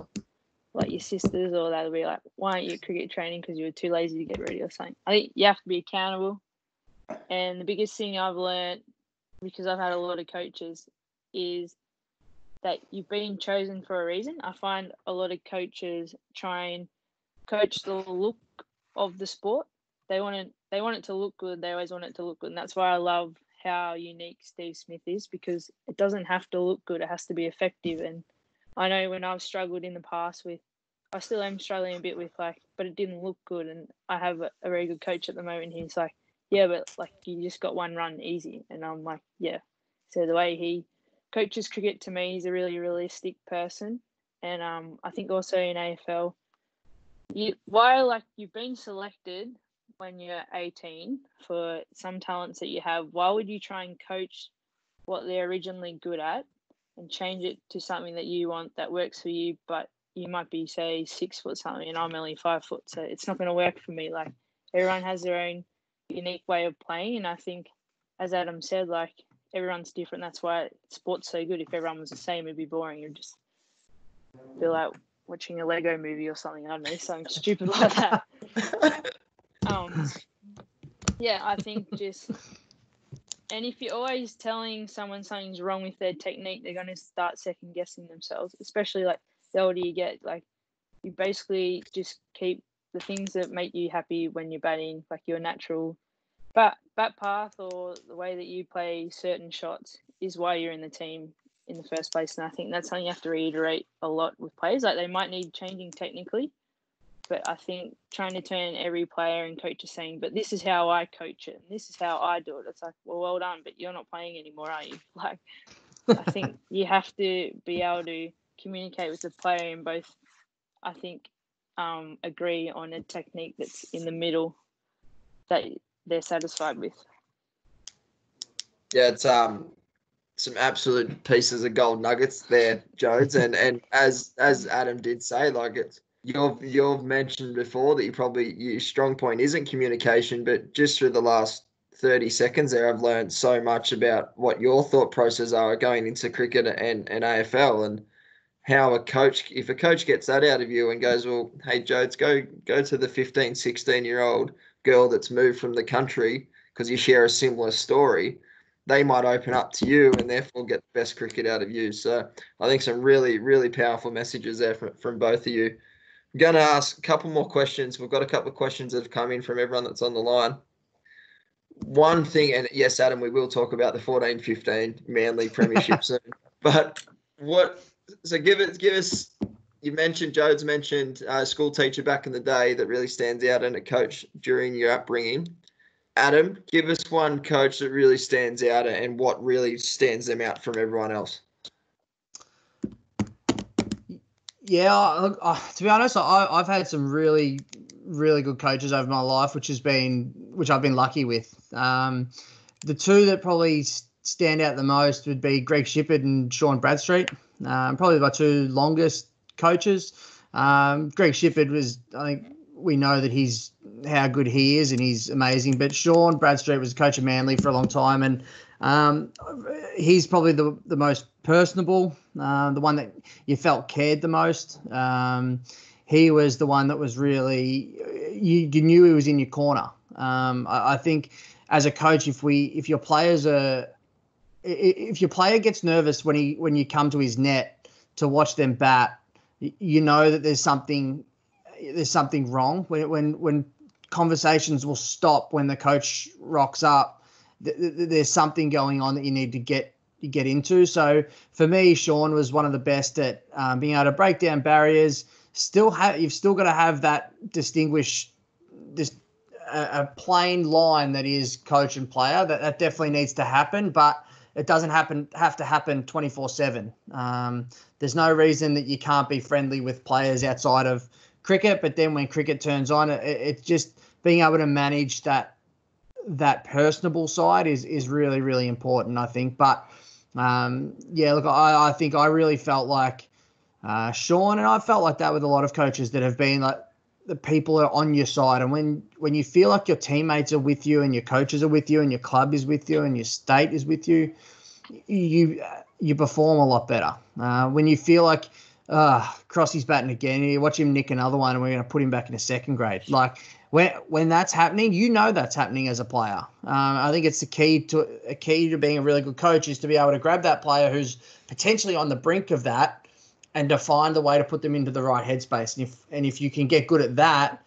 Speaker 2: like your sisters or they'll be like, why aren't you cricket training because you were too lazy to get ready or something. I think you have to be accountable. And the biggest thing I've learned because I've had a lot of coaches is that you've been chosen for a reason. I find a lot of coaches try and coach the look of the sport. They want it they want it to look good. They always want it to look good. And that's why I love how unique Steve Smith is because it doesn't have to look good. It has to be effective and I know when I've struggled in the past with, I still am struggling a bit with like, but it didn't look good. And I have a, a very good coach at the moment. He's like, yeah, but like you just got one run easy. And I'm like, yeah. So the way he coaches cricket to me, he's a really realistic person. And um, I think also in AFL, you while like you've been selected when you're 18 for some talents that you have, why would you try and coach what they're originally good at and change it to something that you want that works for you, but you might be say six foot something and I'm only five foot, so it's not going to work for me. Like everyone has their own unique way of playing, and I think, as Adam said, like everyone's different. That's why sport's so good. If everyone was the same, it'd be boring. You'd just feel like watching a Lego movie or something. I don't know, something stupid like that. um, yeah, I think just and if you're always telling someone something's wrong with their technique, they're going to start second guessing themselves. Especially like the older you get, like you basically just keep the things that make you happy when you're batting, like your natural bat bat path or the way that you play certain shots is why you're in the team in the first place. And I think that's something you have to reiterate a lot with players. Like they might need changing technically, but I think trying to turn every player and coach is saying, but this is how I coach it, and this is how I do it. It's like, well, well done, but you're not playing anymore, are you? Like, I think you have to be able to communicate with the player and both, I think, um, agree on a technique that's in the middle that they're satisfied with.
Speaker 3: Yeah, it's um some absolute pieces of gold nuggets there, Jodes, and and as as Adam did say, like it's you've you've mentioned before that you probably your strong point isn't communication, but just through the last 30 seconds there, I've learned so much about what your thought process are going into cricket and, and AFL and how a coach, if a coach gets that out of you and goes, well, hey, Jodes, go, go to the 15, 16 year old girl that's moved from the country because you share a similar story, they might open up to you and therefore get the best cricket out of you. So I think some really, really powerful messages there from, from both of you. I'm going to ask a couple more questions. We've got a couple of questions that have come in from everyone that's on the line. One thing, and yes, Adam, we will talk about the 14 15 Manly Premiership soon. But what, so give it, give us, you mentioned, Jodes mentioned a school teacher back in the day that really stands out and a coach during your upbringing. Adam, give us one coach that really stands out and what really stands them out from everyone else.
Speaker 4: Yeah, look, uh, to be honest, I, I've had some really, really good coaches over my life, which has been, which I've been lucky with. Um, the two that probably stand out the most would be Greg Shipperd and Shaun Bradstreet. Um, probably my two longest coaches. Um, Greg Shipperd was, I think, we know that he's how good he is and he's amazing. But Shaun Bradstreet was coach of Manly for a long time, and um, he's probably the the most personable, uh, the one that you felt cared the most. Um, he was the one that was really you, you knew he was in your corner. Um, I, I, think as a coach, if we if your players are if your player gets nervous when he when you come to his net to watch them bat, you know that there's something there's something wrong when when when conversations will stop when the coach rocks up. Th- th- there's something going on that you need to get you get into. So for me, Shaun was one of the best at um, being able to break down barriers. Still have you've still got to have that distinguish this a plain line that is coach and player. That that definitely needs to happen, but it doesn't happen have to happen 24 um, 7 there's no reason that you can't be friendly with players outside of cricket, but then when cricket turns on, it, it's just being able to manage that that personable side is is really really important, I think. But um, yeah, look, I, I think I really felt like uh, Shaun, and I felt like that with a lot of coaches that have been like the people are on your side, and when when you feel like your teammates are with you, and your coaches are with you, and your club is with you, and your state is with you, you you perform a lot better. Uh, when you feel like uh, Crossy's batting again. You watch him nick another one, and we're going to put him back in a second grade. Like when when that's happening, you know that's happening as a player. Um, I think it's the key to a key to being a really good coach is to be able to grab that player who's potentially on the brink of that, and to find the way to put them into the right headspace. And if and if you can get good at that,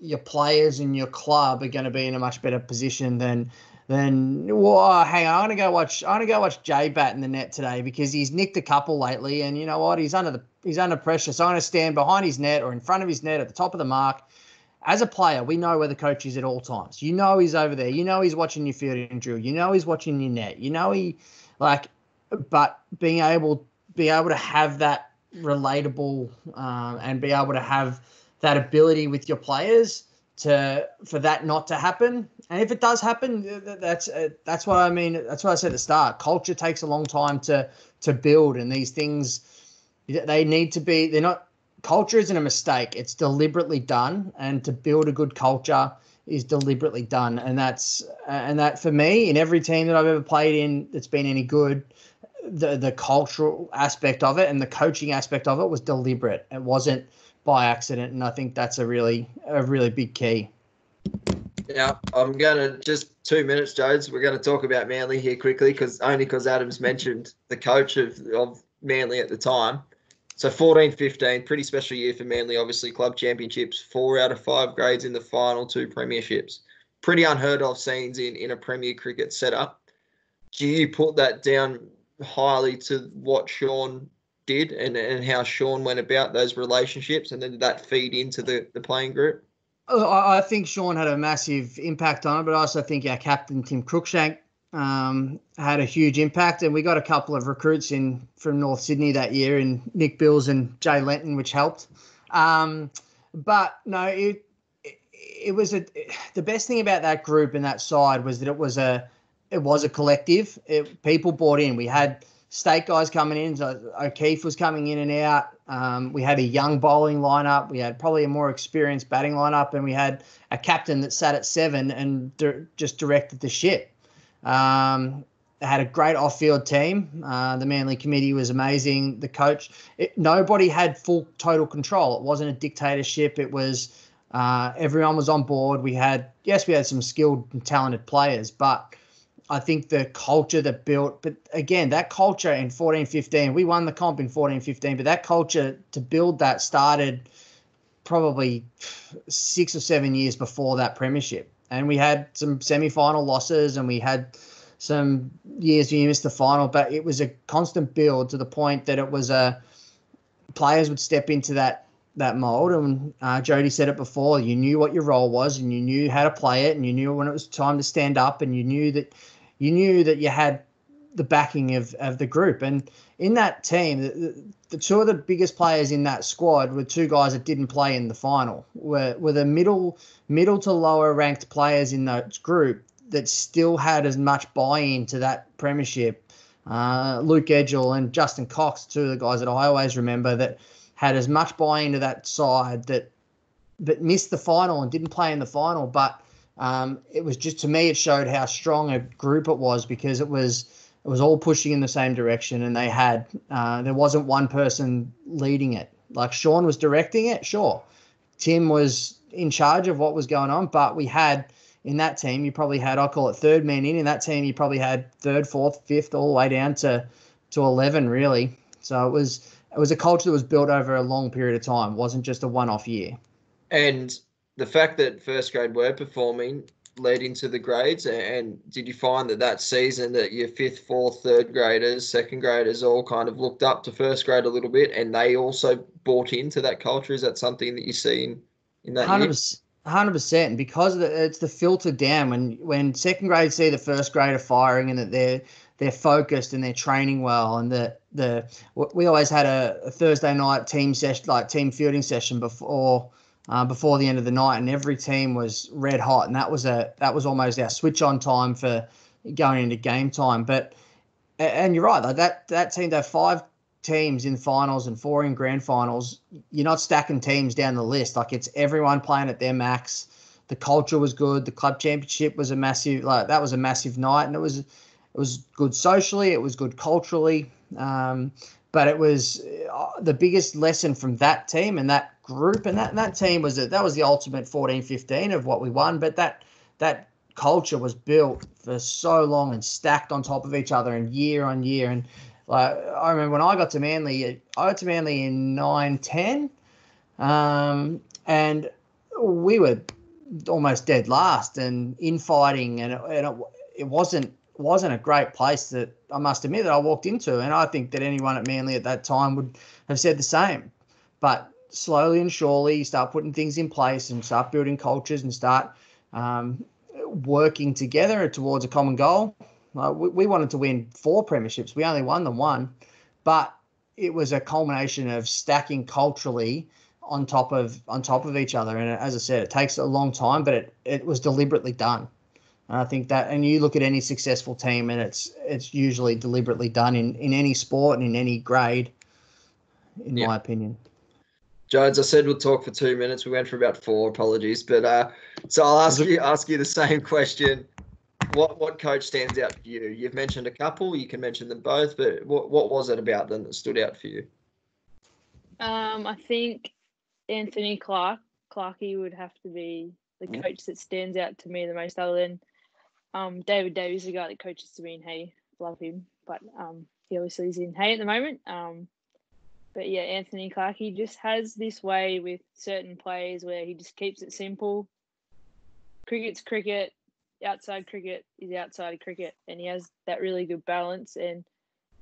Speaker 4: your players and your club are going to be in a much better position than then well, hang on, I'm gonna go watch. I'm gonna go watch Jay bat in the net today because he's nicked a couple lately, and you know what? He's under the he's under pressure. So I'm gonna stand behind his net or in front of his net at the top of the mark. As a player, we know where the coach is at all times. You know he's over there. You know he's watching your fielding drill. You know he's watching your net. You know he, like, but being able be able to have that relatable um, and be able to have that ability with your players to for that not to happen. And if it does happen, that's uh, that's what I mean. That's what I said at the start. Culture takes a long time to to build, and these things they need to be. They're not. Culture isn't a mistake. It's deliberately done, and to build a good culture is deliberately done. And that's and that for me in every team that I've ever played in that's been any good. The, the cultural aspect of it and the coaching aspect of it was deliberate. It wasn't by accident, and I think that's a really a really big key.
Speaker 3: Yeah, I'm to just two minutes, Jodes. We're to talk about Manly here quickly because only because Adams mentioned the coach of, of Manly at the time. So 14 15, pretty special year for Manly, obviously. Club championships, four out of five grades in the final, two premierships. Pretty unheard of scenes in, in a Premier cricket setup. Do you put that down highly to what Shaun did and, and how Shaun went about those relationships? And then did that feed into the, the playing group?
Speaker 4: I think Shaun had a massive impact on it, but I also think our captain Tim Cruikshank um, had a huge impact, and we got a couple of recruits in from North Sydney that year, in Nick Bills and Jay Lenton, which helped. Um, but no, it, it, it was a the best thing about that group and that side was that it was a it was a collective. It, people bought in. We had state guys coming in. So O'Keefe was coming in and out. Um, we had a young bowling lineup. We had probably a more experienced batting lineup, and we had a captain that sat at seven and di- just directed the ship. Um, had a great off-field team. Uh, the Manly committee was amazing. The coach, it, nobody had full total control. It wasn't a dictatorship. It was uh, everyone was on board. We had yes, we had some skilled and talented players, but I think the culture that built, but again, that culture in 14 15, we won the comp in 14 15, but that culture to build that started probably six or seven years before that premiership. And we had some semi final losses and we had some years where we missed the final, but it was a constant build to the point that it was a players would step into that that mold. And uh, Jodie said it before you knew what your role was and you knew how to play it and you knew when it was time to stand up and you knew that you knew that you had the backing of, of the group. And in that team, the, the, two of the biggest players in that squad were two guys that didn't play in the final. Were were the middle middle to lower ranked players in that group that still had as much buy-in to that premiership. Uh, Luke Edgell and Justin Cox, two of the guys that I always remember that had as much buy-in to that side that that missed the final and didn't play in the final, but um, it was just to me it showed how strong a group it was because it was it was all pushing in the same direction and they had uh, there wasn't one person leading it. Like Shaun was directing it sure. Tim was in charge of what was going on but we had in that team you probably had I call it third man in in that team you probably had third fourth fifth all the way down to to 11 really. So it was it was a culture that was built over a long period of time. It wasn't just a one off year.
Speaker 3: And the fact that first grade were performing led into the grades and did you find that that season that your fifth fourth third graders second graders all kind of looked up to first grade a little bit and they also bought into that culture? Is that something that you see in, in that 100%,
Speaker 4: 100% and because it's the filter down. When when second grade see the first grader firing and that they're they're focused and they're training well and the the we always had a, a thursday night team session like team fielding session before uh, before the end of the night, and every team was red hot, and that was a that was almost our switch on time for going into game time. But and you're right, that that team, have five teams in finals and four in grand finals. You're not stacking teams down the list. Like it's everyone playing at their max. The culture was good. The club championship was a massive like that was a massive night, and it was it was good socially. It was good culturally. Um, but it was uh, the biggest lesson from that team and that group and that that team was a, that was the ultimate 14-15 of what we won but that that culture was built for so long and stacked on top of each other and year on year and like I remember when I got to Manly I got to Manly in 9 10 um, and we were almost dead last and infighting and and it, it wasn't wasn't a great place that I must admit that I walked into, and I think that anyone at Manly at that time would have said the same. But slowly and surely, you start putting things in place and start building cultures and start um, working together towards a common goal. Uh, we, we wanted to win four premierships. We only won the one, but it was a culmination of stacking culturally on top of on top of each other. And as I said, it takes a long time, but it it was deliberately done. And I think that, and you look at any successful team, and it's it's usually deliberately done in in any sport and in any grade, in yeah. my opinion.
Speaker 3: Jodes, I said we'll talk for two minutes. We went for about four. Apologies, but uh, so I'll ask you ask you the same question. What what coach stands out for you? You've mentioned a couple. You can mention them both, but what what was it about them that stood out for you?
Speaker 2: Um, I think Anthony Clark Clarkey would have to be the coach that stands out to me the most, other than um, David Davies, the guy that coaches to me in Hay. Love him, but um, he obviously is in Hay at the moment. Um, but yeah, Anthony Clark, he just has this way with certain plays where he just keeps it simple. Cricket's cricket, outside cricket is outside cricket, and he has that really good balance. And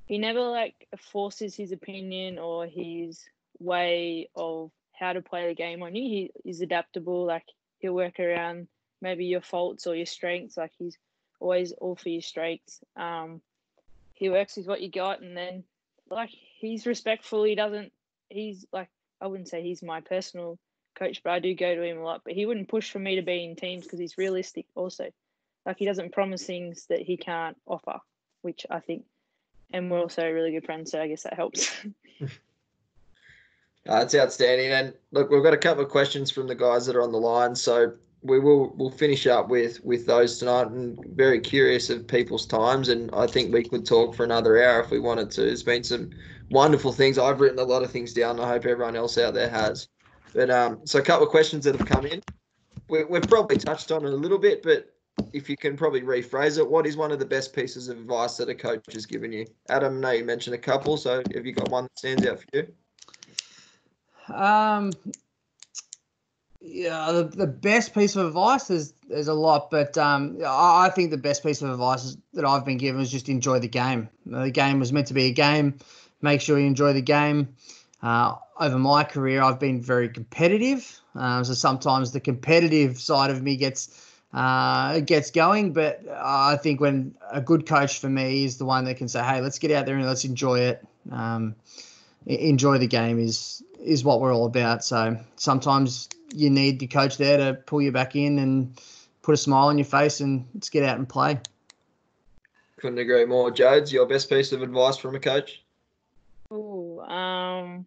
Speaker 2: he never like forces his opinion or his way of how to play the game on you. He is adaptable. Like he'll work around maybe your faults or your strengths. Like he's always all for your strengths. Um, he works with what you got, and then like he's respectful. He doesn't. He's like I wouldn't say he's my personal coach, but I do go to him a lot. But he wouldn't push for me to be in teams because he's realistic. Also, like he doesn't promise things that he can't offer, which I think. And we're also really good friends, so I guess that helps.
Speaker 3: That's outstanding. And look, we've got a couple of questions from the guys that are on the line. So we will we'll finish up with with those tonight and very curious of people's times and I think we could talk for another hour if we wanted to. There's been some wonderful things. I've written a lot of things down. I hope everyone else out there has. But um, so a couple of questions that have come in. We, we've probably touched on it a little bit, but if you can probably rephrase it, what is one of the best pieces of advice that a coach has given you? Adam, know you mentioned a couple, so have you got one that stands out for you?
Speaker 4: Um, yeah, the, the best piece of advice is there's a lot, but um, I, I think the best piece of advice that I've been given is just enjoy the game. The game was meant to be a game. Make sure you enjoy the game. Uh, over my career, I've been very competitive, uh, so sometimes the competitive side of me gets uh, gets going. But I think when a good coach for me is the one that can say, "Hey, let's get out there and let's enjoy it." Um, enjoy the game is is what we're all about. So sometimes you need the coach there to pull you back in and put a smile on your face and let's get out and play.
Speaker 3: Couldn't agree more. Jodes, your best piece of advice from a coach?
Speaker 2: Oh, um,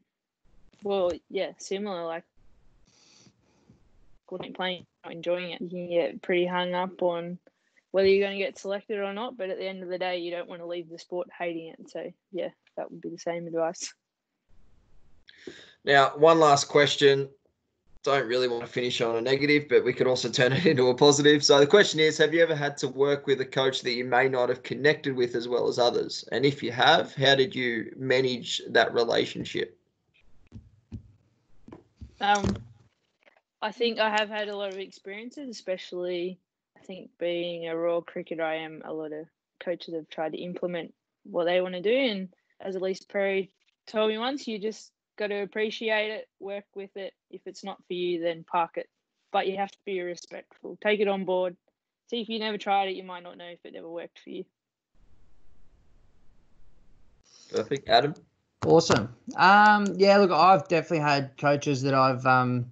Speaker 2: well, yeah, similar. Like, playing, not enjoying it, you can get pretty hung up on whether you're going to get selected or not. But at the end of the day, you don't want to leave the sport hating it. So, yeah, that would be the same advice.
Speaker 3: Now, one last question. Don't really want to finish on a negative, but we could also turn it into a positive. So the question is Have you ever had to work with a coach that you may not have connected with as well as others? And if you have, how did you manage that relationship?
Speaker 2: Um, I think I have had a lot of experiences, especially I think being a raw cricketer, I am a lot of coaches have tried to implement what they want to do. And as Ellyse Perry told me once, you just got to appreciate it, work with it. If it's not for you, then park it. But you have to be respectful. Take it on board. See if you never tried it, you might not know if it ever worked for you.
Speaker 3: Perfect, Adam.
Speaker 4: Awesome. Um, yeah, look, I've definitely had coaches that I've um,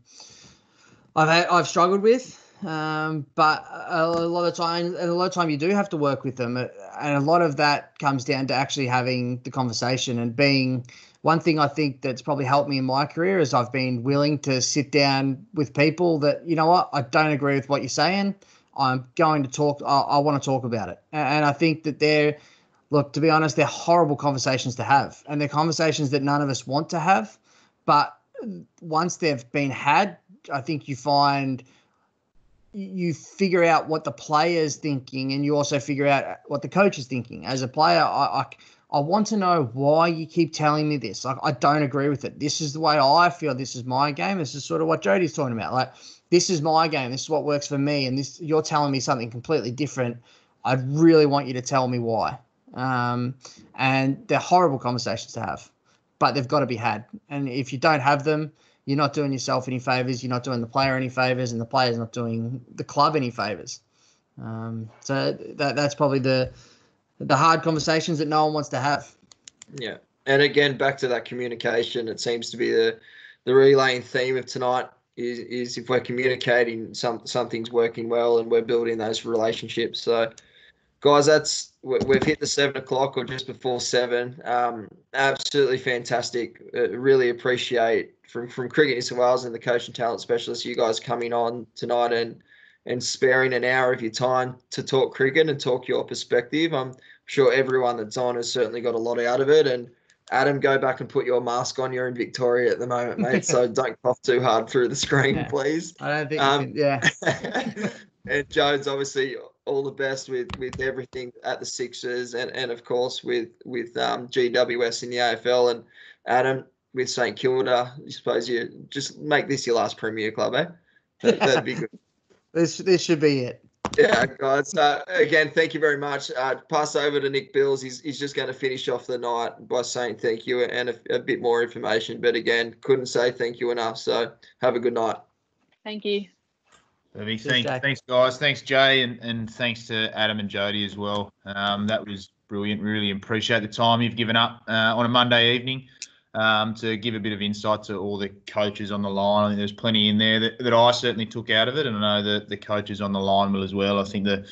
Speaker 4: I've had, I've struggled with, um, but a, lot of time, a lot of time, you do have to work with them, and a lot of that comes down to actually having the conversation and being one thing I think that's probably helped me in my career is I've been willing to sit down with people that, you know what, I don't agree with what you're saying. I'm going to talk, I, I want to talk about it. And I think that they're, look, to be honest, they're horrible conversations to have. And they're conversations that none of us want to have. But once they've been had, I think you find you figure out what the player's thinking and you also figure out what the coach is thinking. As a player, I, I I want to know why you keep telling me this. Like, I don't agree with it. This is the way I feel. This is my game. This is sort of what Jodie's talking about. Like, this is my game. This is what works for me. And this, you're telling me something completely different. I'd really want you to tell me why. Um, and they're horrible conversations to have, but they've got to be had. And if you don't have them, you're not doing yourself any favors. You're not doing the player any favors, and the player's not doing the club any favors. Um, so that that's probably the the hard conversations that no one wants to have.
Speaker 3: Yeah. And again, back to that communication, it seems to be the the relaying theme of tonight is, is if we're communicating, some something's working well and we're building those relationships. So, guys, that's we've hit the seven o'clock or just before seven. Um, absolutely fantastic. Uh, really appreciate from from Cricket New South Wales and the coach and talent specialist, you guys coming on tonight and and sparing an hour of your time to talk cricket and talk your perspective. I'm sure everyone that's on has certainly got a lot out of it. And Adam, go back and put your mask on. You're in Victoria at the moment, mate. so don't cough too hard through the screen,
Speaker 4: Yeah.
Speaker 3: please.
Speaker 4: I don't think.
Speaker 3: Um,
Speaker 4: yeah.
Speaker 3: and Jodes, obviously, all the best with with everything at the Sixers, and and of course with with um, GWS in the AFL, and Adam with St Kilda. I suppose you just make this your last Premier club, eh? That, that'd be good.
Speaker 4: This this should be it.
Speaker 3: Yeah, guys. Uh, again, thank you very much. Uh, pass over to Nick Bills. He's, he's just going to finish off the night by saying thank you and a, a bit more information. But again, couldn't say thank you enough. So have a good night.
Speaker 2: Thank you.
Speaker 1: Perfect.
Speaker 4: Cheers,
Speaker 1: Thanks,
Speaker 4: Jay.
Speaker 1: thanks, guys. Thanks, Jay, and, and thanks to Adam and Jodie as well. Um, that was brilliant. Really appreciate the time you've given up uh, on a Monday evening um, to give a bit of insight to all the coaches on the line. I think there's plenty in there that, that I certainly took out of it, and I know that the coaches on the line will as well. I think the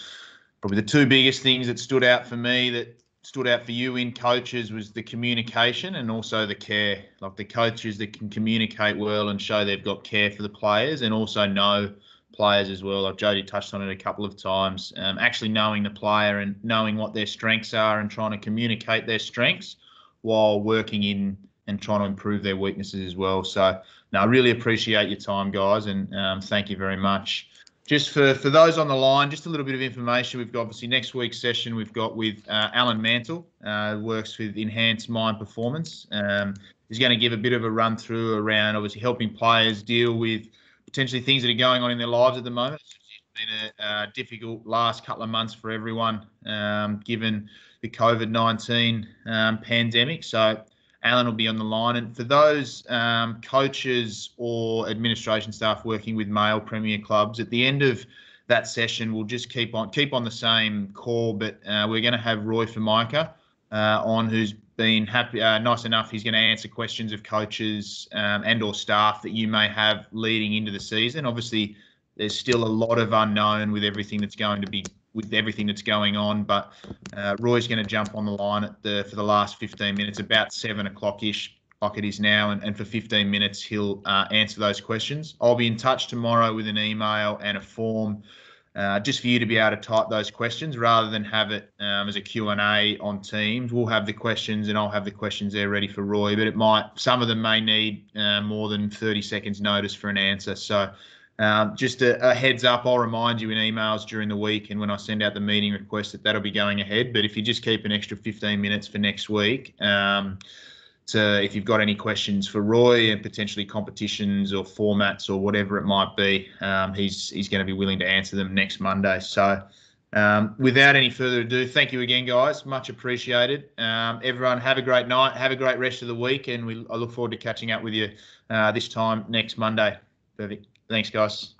Speaker 1: probably the two biggest things that stood out for me that stood out for you in coaches was the communication and also the care. Like the coaches that can communicate well and show they've got care for the players and also know players as well. Like Jodie touched on it a couple of times. Um, actually knowing the player and knowing what their strengths are and trying to communicate their strengths while working in and trying to improve their weaknesses as well. So, no, I really appreciate your time, guys, and um, thank you very much. Just for, for those on the line, just a little bit of information. We've got obviously next week's session. We've got with uh, Alan Mantle, uh, works with Enhanced Mind Performance. Um, he's going to give a bit of a run through around obviously helping players deal with potentially things that are going on in their lives at the moment. It's been a, difficult last couple of months for everyone, um, given the COVID 19 um, pandemic. So, Alan will be on the line. And for those um, coaches or administration staff working with male premier clubs, at the end of that session, we'll just keep on keep on the same call, but uh, we're going to have Roy Formica uh, on, who's been happy, uh, nice enough. He's going to answer questions of coaches um, and or staff that you may have leading into the season. Obviously, there's still a lot of unknown with everything that's going to be with everything that's going on. But uh, Roy's going to jump on the line at the for the last 15 minutes, about seven o'clock ish, like it is now, and, and for 15 minutes he'll uh, answer those questions. I'll be in touch tomorrow with an email and a form. Uh, just for you to be able to type those questions rather than have it um, as a q&a on teams we'll have the questions and i'll have the questions there ready for roy but it might some of them may need uh, more than 30 seconds notice for an answer so um, just a, a, heads up, I'll remind you in emails during the week and when I send out the meeting request that that'll be going ahead. But if you just keep an extra 15 minutes for next week, um, to if you've got any questions for Roy and potentially competitions or formats or whatever it might be, um, he's he's going to be willing to answer them next Monday. So. Um, without any further ado, thank you again, guys. Much appreciated. Um, everyone, have a great night. Have a great rest of the week, and we, I look forward to catching up with you uh, this time next Monday. Perfect. Thanks, guys.